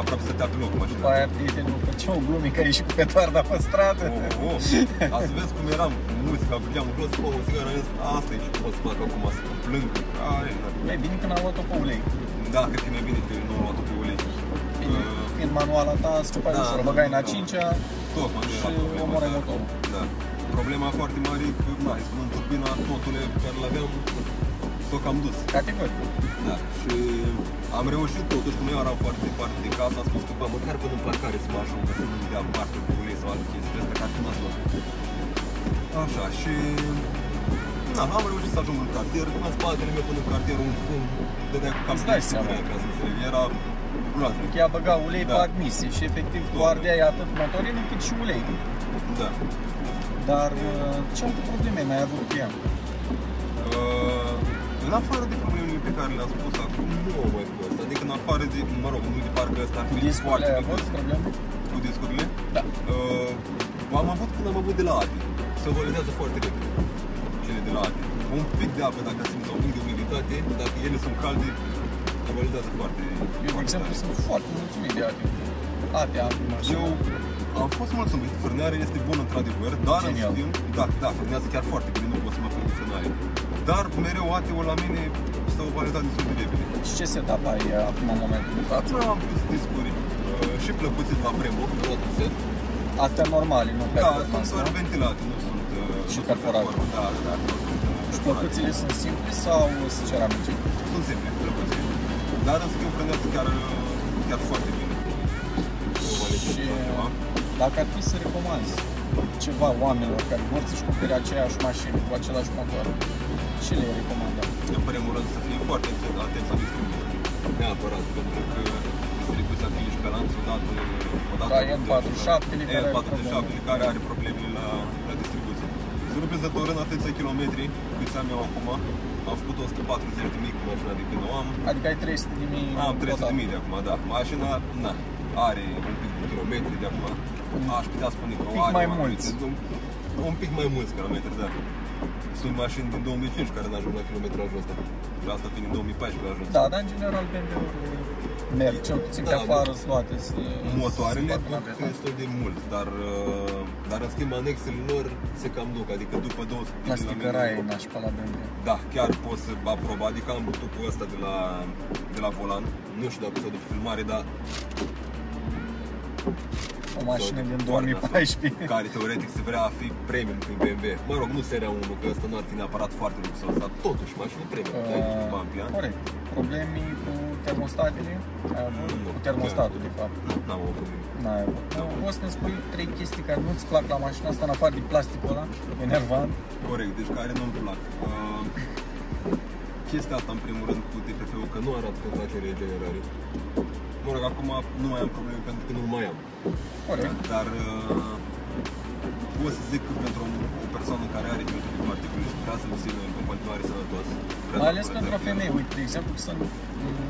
aproape să te pe loc mașina. După aia prietenul făcea o glume că ești cu petoarda pe stradă. Oh, oh. A să vezi cum eram cu muzica, cu geamul jos, cu o țigară, am zis, asta e ce pot să fac acum, să plâng. Ai, da. Mai bine când am luat-o pe ulei. Da, cred că e mai bine că nu am luat-o pe ulei. Bine, Uh, Fiind manuala ta, scăpai Da, ușor, o da, băgai în a da. cincea Tocmai nu era și problema, omorai da. motorul. Da. Problema foarte mare e că, na, spunând turbina, totul care le aveam, s-o cam dus. Categoric. Da. Și am reușit totuși, cum eu eram foarte departe de casă, am spus că, bă, măcar până în parcare să mă ajung, că să nu dea parte cu ulei sau alte chestii, astea că ar fi nasol. Așa, și... Na, am reușit să ajung în cartier, în spatele meu până în cartier un fum, dădea cu cap Îți dai de seama. siguranță, ca să înțeleg. Era groaznic. Ea băga ulei Da. pe admisie și efectiv tu Doamne. ardeai atât motorinul cât și ulei. Da. Dar uh, ce alte probleme mai ai avut cu ea? Uh, în afară de problemele pe care le-am spus acum, nu au mai fost. Adică în afară de, mă rog, nu de parcă ăsta ar Cu fi discurile foarte ai mic. avut probleme? Cu discurile? Da. Uh, am avut când am avut de la API. Se validează foarte repede. Cele de la API. Un pic de apă, dacă simți un pic de umiditate, dacă ele sunt calde, se validează foarte, Eu, de foarte exemplu, tare. sunt foarte mulțumit de Adi. Adi am mașină. Eu am fost mulțumit, frânarea este bună într-adevăr, dar Genial. în schimb, da, da, frânează chiar foarte bine, nu pot să mă frân de frânare. Dar mereu ATE-ul la mine s-au validat destul de repede. Și ce setup ai uh, acum în momentul de față? Acum am pus discuri uh, și plăcuțe de la Brembo, am luat un set. Astea normale, nu Da, performance, sunt doar da? ventilate, nu sunt... uh, Și nu sunt perforate. perforate. Da, da, nu sunt uh, Și perforate. plăcuțile sunt simple sau sunt ceramice? Sunt simple, plăcuțe. Dar în schimb frânează chiar, chiar foarte dacă ar fi să recomanzi ceva oamenilor care vor să-și cumpere aceeași mașină cu același motor, ce le recomandă? În primul rând să fie foarte atent, atent la distribuție. Neapărat, pentru că distribuția Philips pe lanț odată, odată Da, cu N47-le care are N47 care are probleme la, la distribuție. Surprinzător în atâția kilometri câți am eu acum, am făcut 140 de mii cu mașina de când o am, Adică ai 300 de mii am 300 de mii de acum, da. Mașina, na, are un pic de kilometri de acum. Aș putea spune că o pic are mai o mulți. anumită- Un, un pic mai mulți kilometri, da. Sunt mașini din 2005 care n-ajung la kilometrajul ăsta. Și asta fiind în 2014 a ajuns. Da, dar în general BMW-urile merg, cel puțin Da, pe afară sunt luate să Motoarele să facă duc naveta. destul de mult, dar, uh, dar în schimb anexele lor se cam duc, adică după 200 de La mii la sticăraie mine- nașpa la BMW. Da, chiar pot să aprob, adică am butucul ăsta de la, de la volan, nu știu dacă s-a de filmare, dar O mașină din Foarte 2014. care teoretic se vrea a fi premium prin BMW. Mă rog, nu seria 1, că ăsta nu ar fi neapărat foarte luxos, dar totuși mașină premium. Uh, aici cu Bampia. Corect. Probleme cu termostatele? Ai avut? Nu, Cu termostatul, de fapt. Nu, n-am o problemă. N-ai avut. Poți să ne spui trei chestii care nu-ți plac la mașina asta, în afară de plasticul ăla, enervant. Corect, deci care nu-mi plac. Uh, chestia asta, în primul rând, cu TPF-ul, că nu arată când face regenerare. Mă rog, acum nu mai am probleme pentru că nu mai am. Corect. Dar uh, pot să zic că pentru o, o persoană care are filtre de particule și vrea să-l țină în continuare sănătos. vrea Mai să ales curățe pentru o el. femeie. Uite, de exemplu, că sunt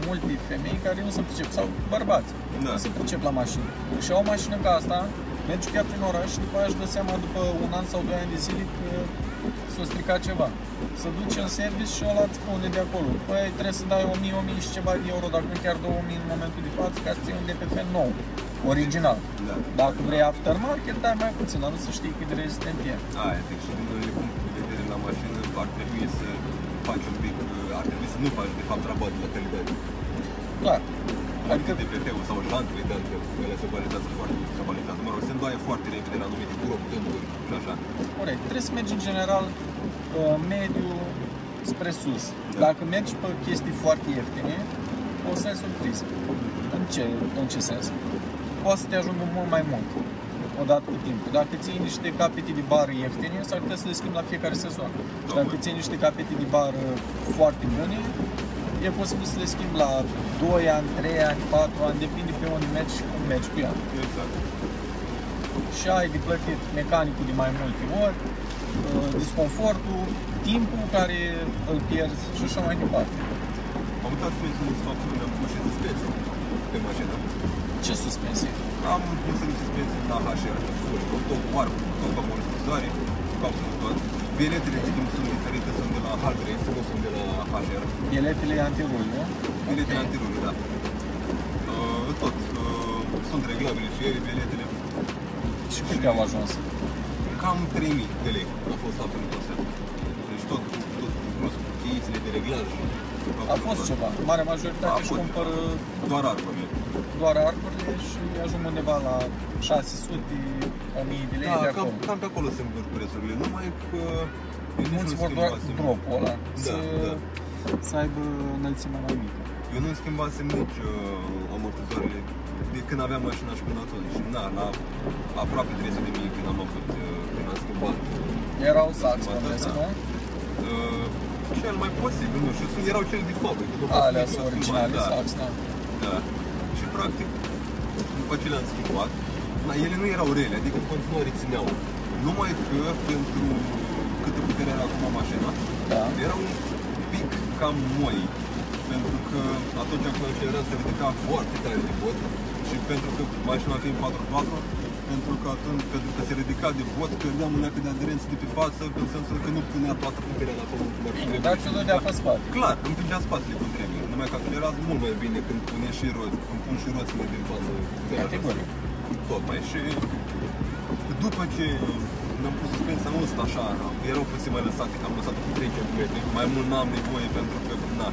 multe femei care nu se pricep, sau bărbați, Da. nu se pricep la mașină. Și au o mașină ca asta, mergi cu ea prin oraș și după aia își dă seama după un an sau doi ani de zile că s-a stricat ceva. Se duce în service și ăla îți spune de acolo, păi trebuie să dai 1000, 1000 și ceva de euro, dacă nu chiar 2000 în momentul de față, ca să ții un DPF nou, original. Da. Dacă vrei aftermarket, dai mai puțin, dar nu să știi cât de rezistent e. Aia, deci și din unele puncte de vedere la mașină ar trebui să faci un pic, ar trebui să nu faci de fapt rabat la calitate. Clar. Adică DPT-ul sau jantele de altfel, ele se balizează foarte, se balizează, mă rog, se îndoaie foarte repede la anumite grupi, gânduri și așa. Corect. Trebuie să mergi în general uh, mediu spre sus. Da. Dacă mergi pe chestii foarte ieftine, o să ai surprize. În ce, în ce sens? Poate să te ajungă mult mai mult odată cu timpul. Dacă ții niște capete de bar ieftine, s-ar putea să le schimbi la fiecare sezon. Și dacă ții niște capete de bar uh, foarte bune, e posibil să le schimbi la 2 ani, 3 ani, 4 ani, depinde pe unde mergi și cum mergi cu ea. Exact. Și ai de plătit mecanicul de mai multe ori, uh, disconfortul, timpul care îl pierzi și așa mai departe. Am uitat să menționez faptul că am pus și suspensie pe mașină. Ce suspensie? Am pus în suspensie la HR, tot, tot bar, tot cu amortizoare, cu absolut tot. Biletele, de timp, sunt diferite, sunt de la hard race, nu sunt de la HR. Biletele antirul, nu? Biletele Ok. antirule, da. Uh, tot, uh, sunt reglabile și ele, biletele. Și câte au ajuns? Cam 3000 de lei a fost absolut tot set. Deci tot, tot, plus cu cheițele de reglaj. A fost ceva. Marea majoritate A își fost cumpără Doar armele. doar arcurile și ajung undeva la 600, 1000 de lei Da, de cam, acolo. cam pe acolo se învârt prețurile, numai că eu nici Mulți nu vor doar schimbasem. drop-ul ăla, Da, să, da. să aibă înălțimea mai mică. Eu nu schimbasem nici uh, amortizoarele de când aveam mașina și până atunci. Și na, la aproape 300 de mii când am avut, uh, când am schimbat. Erau sax, Da, bănuiesc, da. nu? Uh, cel mai posibil, nu știu, sunt, erau cele de fabrică. după Alea ce sunt le-am originale schimbat, sax, da. Da. Și practic, după ce le-am schimbat, na, ele nu erau rele, adică în continuare țineau. Numai că pentru câtă putere era acum mașina, Da. era un pic cam moi. Pentru că atunci când acceleram se ridica foarte tare de bot și pentru că mașina fiind 4x4, pentru că atunci, pentru că se ridica de bot, pierdeam un leacă de aderență de pe față, în sensul că nu punea toată puterea la pământ cum ar fi trebuit. Dați-o de pe spate. Clar, împingea spatele cum trebuie. Numai că accelerați mult mai bine când pune și roți, când pun și roțile din față. Categoric. Tot mai și după ce mi-am pus suspensia în ăsta așa, erau puțin mai lăsate, că am lăsat cu 3 cm. Mai mult n-am nevoie pentru că, na,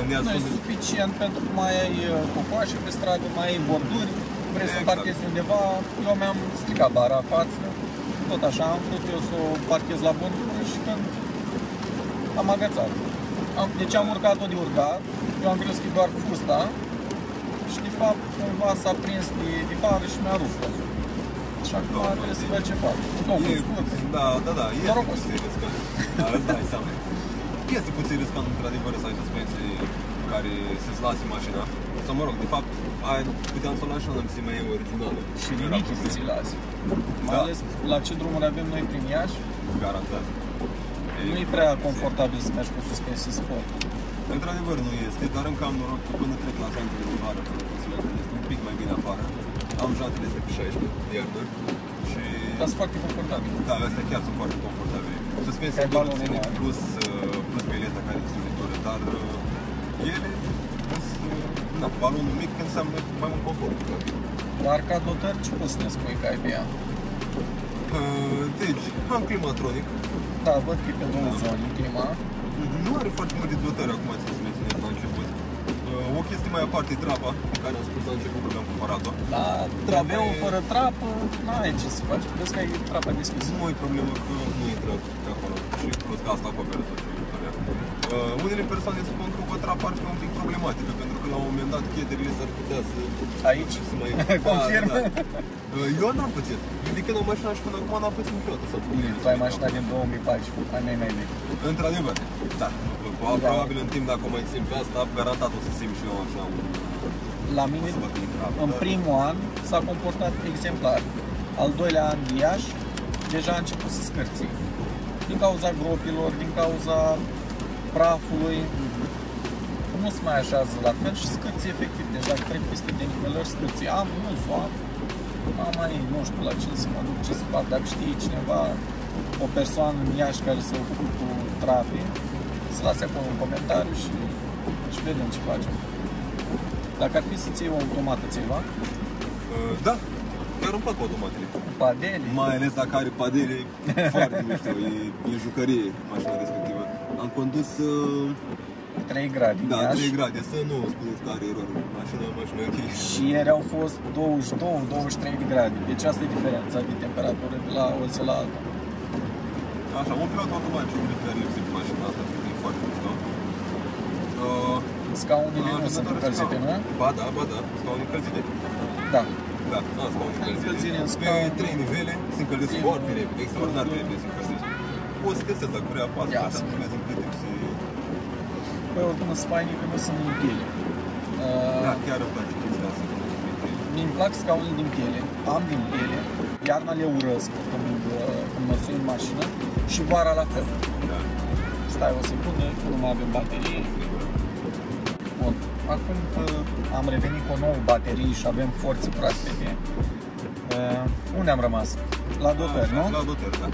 în ea Nu e sunt suficient pentru că mai ai uh, cocoașe pe stradă, mai ai borduri, vrei să Exact. parchezi undeva. Eu mi-am stricat bara față, tot așa, am vrut eu să o parchez la bordură și când am agățat. Am, deci am urcat-o de urcat, eu am crezut că e doar fusta și de fapt cumva s-a prins de, de bară și mi-a rupt-o. Și acum Doamne, trebuie să e- văd ce fac. Nu, cu E, scurt. da, da, da, este Noroc. puțin riscant. Dar îți dai seama. Este puțin riscant, într-adevăr, să ai suspensii care să-ți lase mașina. Sau, mă rog, de fapt, ai, puteam să o lași în înălțimea ei originală. Și Era linichi să posibil. ți lasi. Mai Da. ales la ce drumuri avem noi prin Iași, Garantat. nu e prea confortabil să mergi cu suspensii sport. Într-adevăr nu este, dar încă am noroc că până trec la jantele de vară, până că se este un pic mai bine afară. Am jantele astea pe 16 de iarnă și Dar sunt foarte confortabil. da, astea chiar sunt foarte confortabile. Suspensia Ai doar balonul ține mare. plus, uh, plus bileta care este de dură, dar uh, ele plus, uh, na, balonul mic înseamnă mai mult confort. practic. Dar ca dotări, ce poți să ne spui că ai pe ea? Uh, Deci, am climatronic, Da, văd că e pe două zone clima. Nu are foarte multe dotări acum, ți să menționez la început. Uh, O chestie mai aparte, trapa, pe care am spus la început că am cumpărat-o. La Trapa traveul e- fără trapă, n-ai ce să faci. Vezi că ai trapa deschisă. Nu e problemă că nu intră pe acolo și plus că asta acoperă tot ce intră. Uh, unele persoane spun că o trapă ar fi un pic problematică, pentru că la un moment dat chederile s-ar putea să... Aici? să mai... Confirm. Da, da. Uh, Eu n-am pățit. Eu de când am mașina și până acum n-am pățit niciodată să Tu ai mașina din 2014, ai mei mai vechi. Într-adevăr, da. Probabil în timp dacă o mai simt pe asta, garantat o să simt și eu așa un... La mine, Să văd din trapă, în dar- primul an, s-a comportat exemplar. Al doilea an de Iași, deja a început să scârții. Din cauza gropilor, din cauza prafului, nu se mai așează la fel și scârții efectiv. Deci dacă trec peste denivelări, scârții. Am, nu s am, am mai, nu știu la ce să mă duc, ce să fac. Dacă știi cineva, o persoană în Iași care se ocupă cu trafic, să lase acolo un comentariu și, și vedem ce facem. Dacă ar fi să-ți iei o automată, ți-ai luat? Uh, Da, chiar îmi plac automatele. Cu padele? Mai ales dacă are padele foarte, nu știu, e, e jucărie mașina respectivă. Am condus uh, 3 grade în Da, Iași 3 grade, să nu spuneți că are erori. Mașina, mașina e ok. și ieri au fost 22-23 de grade. Deci asta e diferența de temperatură de la o zi la alta. Așa, un pilot automat și un care lipsit pe mașina asta, cred că e foarte mișto. Uh, Scaunele nu următoarea sunt încălzite, scaun. nu? Ba da, ba da, scaune încălzite. Da. Da, da, scaune Încălzire încălzite. în Pe scaun. 3 nivele se încălzesc Trei foarte nivele. repede, extraordinar de repede se încălzesc. Poți să testezi dacă vrea apasă, Ia așa să să vezi în cât timp se... Păi oricum sunt faine că nu sunt din piele. Da, Uh, chiar îmi place chestia asta. că nu sunt piele. mi-mi plac scaunele din piele, am din piele, iarna le urăsc când, uh, când mă sui în mașină și vara la fel. Da, Stai o secundă, că nu mai avem baterie. sigur. Bun. Acum că am revenit cu o nouă baterie și avem forțe proaspete, uh, unde am rămas? La Doter, Așa, nu? La doter, da.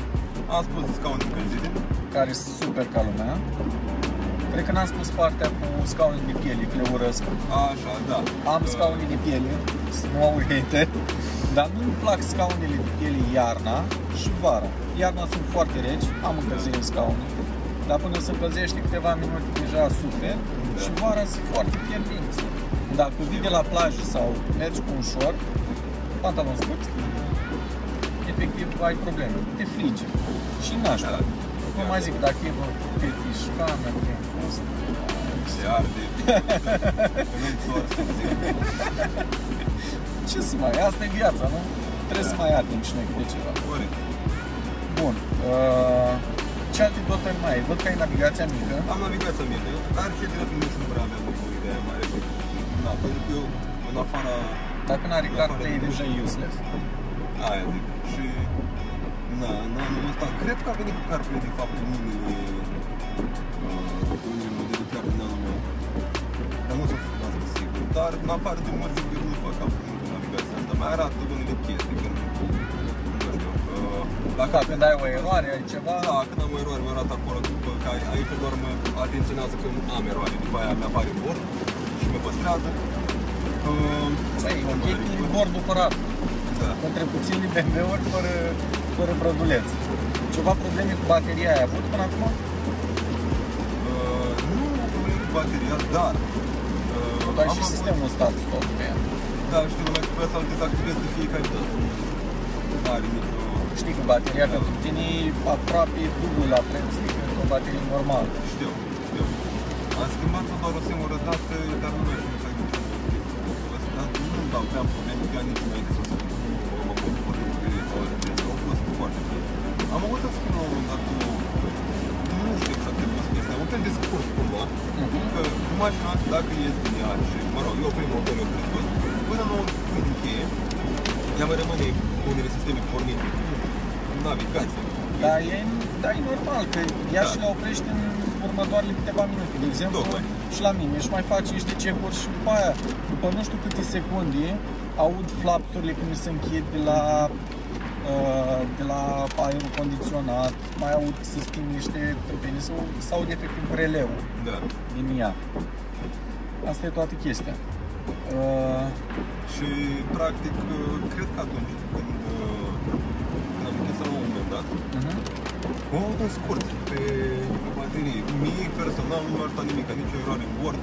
Am spus scaune încălzite. Care e super ca lumea. Cred că n-am spus partea cu scaunele de piele, că le urăsc. Așa, da. Am scaune de piele, nu au hater, dar nu-mi plac scaunele de piele iarna și vara. Iarna sunt foarte reci, am încălzire în scaune, dar până se încălzește câteva minute deja sufer și vara sunt foarte fierbinți. Dacă vii de la plajă sau mergi cu un short, pantalon scurt, efectiv ai probleme, te frige și nașpa. Da. Nu mai zic, dacă e vreo fetiș, cameră, de fost, Se arde. Nu-mi soar să zic. ce să mai, asta e viața, nu? Trebuie să mai ardem și noi câte ceva. Corect. Bun. Uh, ce alte dotări mai ai? Văd că ai navigația mică. Am navigația mea, dar ce direct nu știu prea aveam nevoie de aia mare. Da, pentru că eu, în afara... Dacă n-are în CarPlay, e afara- deja useless. Aia zic. Și... Na, în anul ăsta, cred că a venit cu CarPlay, de fapt, în Dar, în afară de mărți, eu nu fac absolut cu navigația asta. Mai arată unele chestii, când... Nu știu. uh, Dacă Dacă când ai o eroare, ai ceva, Da, când am o eroare, mi arată acolo că că aici doar mă atenționează că am eroare, după aia mi apare bord și mă păstrează. Uh, băi, ok, e bordul curat. da. Între puțini BMW-uri fără, fără brăduleț. Ceva probleme cu bateria ai avut până acum? Uh, nu am probleme cu bateria, dar uh, Tu ai am și avut- sistemul start-stop pe ea. Da, știu, mai trebuie să-l dezactivez de fiecare dată. Nu are nicio... Știi că bateria pentru tine e aproape dublu la preț decât o baterie normală. Știu, știu. Am schimbat-o doar o singură dată, dar nu mai știu exact de ce am făcut. Dar nu-mi dau prea probleme cu ea nici înainte să o să mă bucur de sau de Au fost foarte bine. Am avut să schimb la un moment dat fel de scurt cumva, că cu mașina, dacă ies din ea și, mă rog, eu prin motor, eu prin tot, până nu o încheie, ea mai rămâne cu unele sisteme pornite, cu navigație. Da, e, da, e normal că ea Da. și le oprește în următoarele câteva minute. De exemplu, Tocmai. și la mine și mai face niște check-uri și după aia, după nu știu câte secunde, aud flapsurile când mi se închid de la uh, de la aerul condiționat, mai aud să schimb niște trepene sau, sau de efectiv releu Da. din ea. Asta e toată chestia. Uh, Și, practic, uh, cred că atunci când, uh, când am închis la un moment dat, uh-huh. am avut un scurt pe, pe baterie. Mie, personal, nu mi-a ajutat nimic, nici o eroare în bord.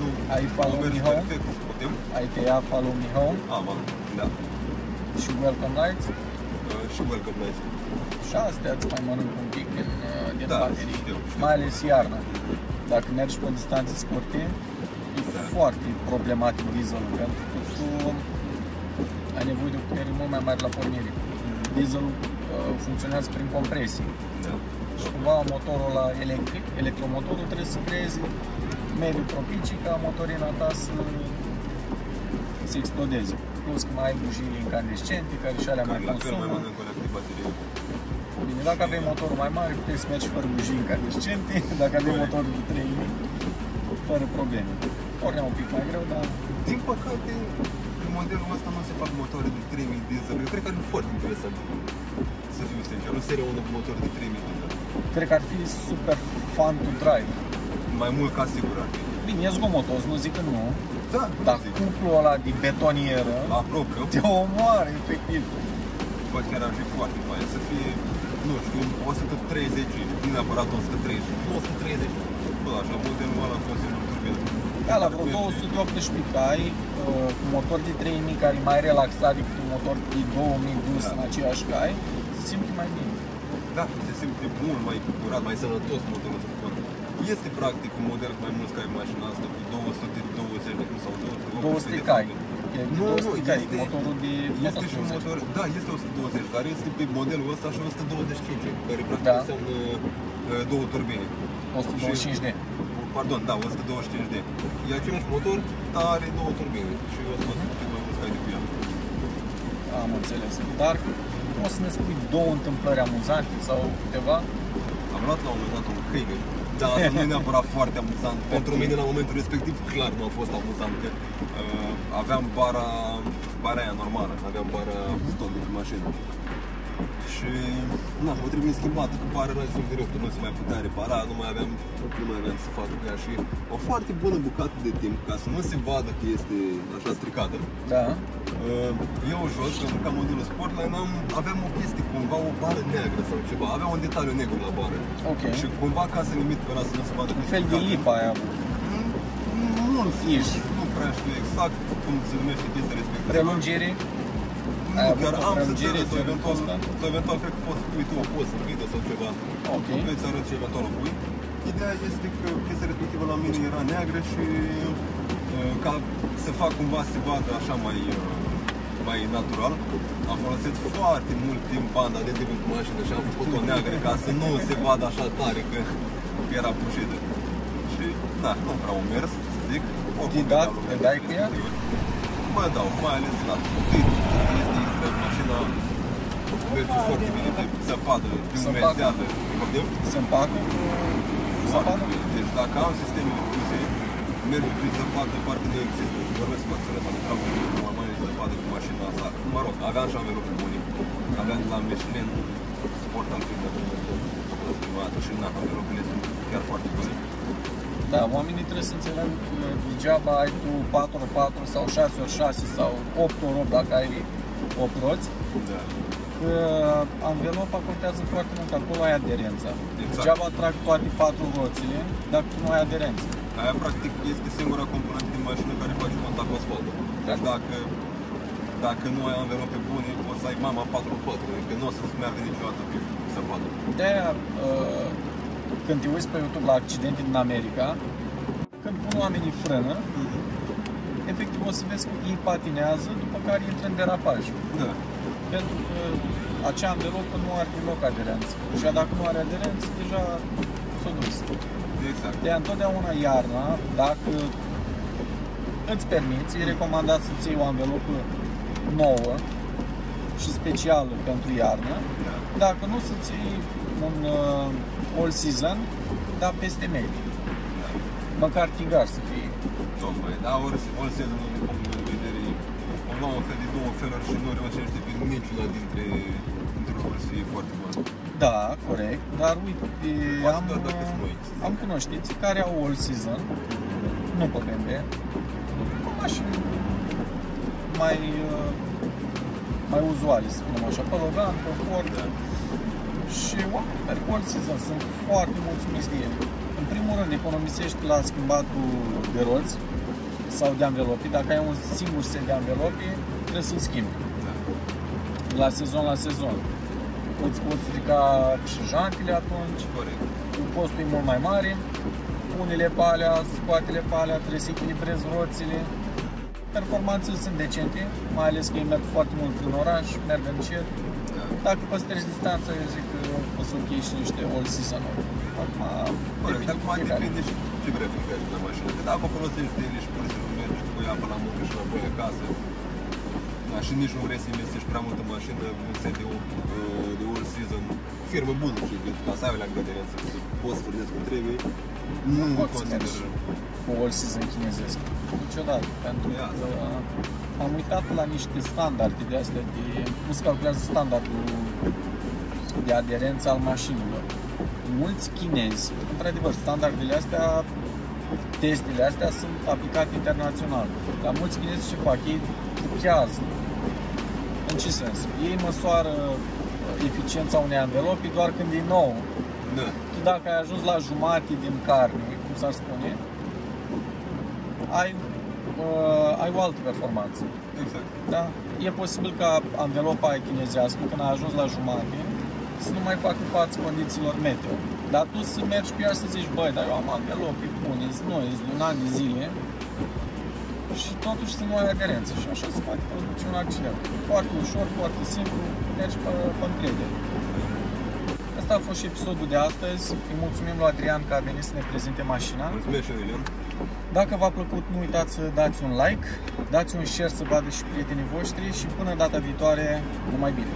Nu, Ai follow am mers me home? perfect cum putem. Ai tăiat Follow Me Home Am, am, da. și Welcome Lights Uh, și welcome nice. și astea îți mai mănânc un pic din, uh, din Da, baterii, știu, știu. mai ales iarna. Dacă mergi pe distanțe scurte, e Da. foarte problematic dieselul, pentru că tu ai nevoie de o putere mult mai mare la pornire. Dieselul uh, funcționează prin compresie. Da. Și cumva motorul la electric, electromotorul trebuie să creeze mediul propicii ca motorina ta să, să explodeze. Plus că mai ai bujii incandescente care și alea mai Care la fel mai consumă. mănâncă la câte baterie. Bine, dacă aveai motorul mai mare, puteai să mergi fără bujii incandescente, dacă aveai Corect. motorul de 3000, fără probleme. Pornea un pic mai greu, dar Din păcate, în modelul ăsta nu se fac motoare de 3000 diesel. Eu cred că ar fi foarte interesant. Să fiu sincer, o serie unde cu motor de 3000 diesel. cred că ar fi super fun to drive. Mai mult ca sigur ar fi. Bine, e zgomotos, nu zic că nu, Da, dar zic. cuplul ăla de betonieră La propriu, te omoară, efectiv. bă, chiar ar fi foarte fain să fie, nu știu, 130, nu neapărat 130, 130, tot așa, modelul ăla cu o singură turbină. Da, la vreo 218 cai, uh, cu motor de 3000 care e mai relaxat decât un motor de 2000 dus Da. în aceeași cai, se simte mai bine. Da, se simte mult mai curat, mai sănătos motorul să spun. Este practic un model cu mai mulți cai în mașina asta, cu 220 de sau 280 200 de cai. E Nu, nu, 200 cai, este- motorul de Este și un 120. motor, da, este 120, dar este pe modelul ăsta și 125, care practic Da. înseamnă uh, două turbine. 125 de. Pardon, da, 125 de. E același motor, dar are două turbine și o să vă spun mai mulți cai de cu ea. Am înțeles. Dar poți să ne spui două întâmplări amuzante sau câteva? Am luat la un moment dat un câine, dar asta nu e neapărat foarte amuzant. Pentru mine, la momentul respectiv, clar nu a fost amuzant, că uh, aveam bara, bara aia normală, aveam bara stoc de pe mașină. Și, na, o trebuie schimbată, că bara era destul de rău, că nu se mai putea repara, nu mai aveam, nu mai aveam să fac cu ea și o foarte bună bucată de timp, ca să nu se vadă că este așa stricată. Da. Uh, eu jos, pentru că modelul Sportline am, aveam o chestie, cumva o bară neagră sau ceva, avea un detaliu negru la bară. Ok. Și cumva ca să limit pe ăla să nu se vadă Un fel de lipa aia. Mult Fiș. Nu prea știu exact cum se numește chestia respectivă. Prelungire. Nu, Ai chiar avut o am să-ți prelungire, arăt, sau ți-ai eventual, fost, da? sau eventual cred că poți să pui tu o poză, video sau ceva. Ok. Complet să arăt și eventual o pui. Ideea este că chestia respectivă la mine era neagră și uh, ca să fac cumva să se vadă așa mai, uh, mai natural, am folosit foarte mult timp banda de timp cu mașină și am făcut-o neagră ca să nu se vadă așa tare că, că era pușită. Și da, nu prea am mers, să zic. Oricum, Te dat- pedalul te meu dai este cu ea? destul de- Mă dau, mai ales la tâi, este extrem, mașina merge foarte bine de zăpadă, de Să umezeală, poftim? Se împacă cu Foarte zăpadă? bine. Deci dacă am sistemele puse, merg prin zăpadă, parcă nu există. Vorbesc cu acțiunea sau treabă cu mai mare zăpadă cu mașina asta. Mă rog, aveam și anvelope bune. Aveam de la Michelin Sport al primul prima dată și na, anvelopele sunt chiar foarte bune. Da, oamenii trebuie să înțeleagă că degeaba ai tu 4x4 sau 6x6 sau 8x8 dacă ai 8 roți, Da. că anvelopa contează foarte mult, acolo ai aderența. Exact. Degeaba trag toate patru roțile dacă tu nu ai aderență. Aia practic este singura componentă din mașină care face contact cu asfaltul. Deci Da. dacă, dacă nu ai anvelope bune, poți să ai mama 4x4, adică nu o să-ți meargă niciodată pe zăpadă. De-aia, uh, când te uiți pe YouTube la accidente din America, când pun oamenii frână, efectiv o să vezi că ei patinează, după care intră în derapaj. Da. Pentru că acea anvelopă nu are deloc aderență. Și ea dacă nu are aderență, deja s-a dus. Exact. De întotdeauna iarna, dacă îți permiți, e recomandat să-ți iei o anvelopă nouă și specială pentru iarnă. Da. Dacă nu, să-ți iei un uh, all season, dar peste mediu. Da. Măcar tigar să fie. Tocmai, da, ori, ori sezonul din punctul meu de vedere e cumva un fel de două feluri și nu reușește pe niciuna dintre, dintre lucruri să fie foarte bun. Da, corect, dar uite, Poate am, doar dacă sunt noi. am cunoștințe care au all season, nu pe BMW, cu mașini mai, uh, mai uzuale, să spunem așa, pe Logan, pe Ford, Da. și oamenii merg all season, sunt foarte mulțumiți de ele. În primul rând, economisești la schimbatul de roți sau de anvelope. Dacă ai un singur set de anvelope, trebuie să-l schimbi Da. la sezon la sezon. Îți poți strica și jantile atunci, Corect. costul e mult mai mare, unele pe alea, scoatele pe alea, trebuie să echilibrezi roțile. Performanțele sunt decente, mai ales că ei merg foarte mult prin oraș, merg încet. Da. Dacă păstrezi distanța, eu zic că o să ok și niște all season Acum, Corect, depinde acum de fiecare. depinde și ce vrei fiecare de la mașină. Că dacă o folosești de ele și pur și simplu mergi cu ea până la muncă și înapoi acasă, da, și nici nu vrei să investești prea mult în mașină, un set de, uh, de all season, firmă bună și de- ca să ai o leagă de aderență, să poți să pornesc cum trebuie, nu Poți să consider... mergi cu all season chinezesc. Niciodată, pentru Ia, că am uitat la niște standarde de astea, de, cum se calculează standardul de aderență al mașinilor. Mulți chinezi, într-adevăr, standardele astea, testele astea sunt aplicate internațional. Dar mulți chinezi ce fac? Ei truchează. În ce sens? Ei măsoară eficiența unei anvelope doar când e nouă. Da. Tu dacă ai ajuns la jumate din carne, cum s-ar spune, ai, uh, ai o altă performanță. Exact. Da? E posibil ca anvelopa aia chinezească, când a ajuns la jumate, să nu mai facă față condițiilor meteo. Dar tu să mergi pe ea și să zici, băi, dar eu am anvelope bune, sunt noi, sunt un an de zile, și totuși să nu ai aderență. Și așa se poate produce un accident. Foarte ușor, foarte simplu, mergi pe, pe încredere. Asta a fost și episodul de astăzi. Îi mulțumim lui Adrian că a venit să ne prezinte mașina. Mulțumesc și William. Dacă v-a plăcut, nu uitați să dați un like, dați un share să vadă și prietenii voștri și până data viitoare, numai bine!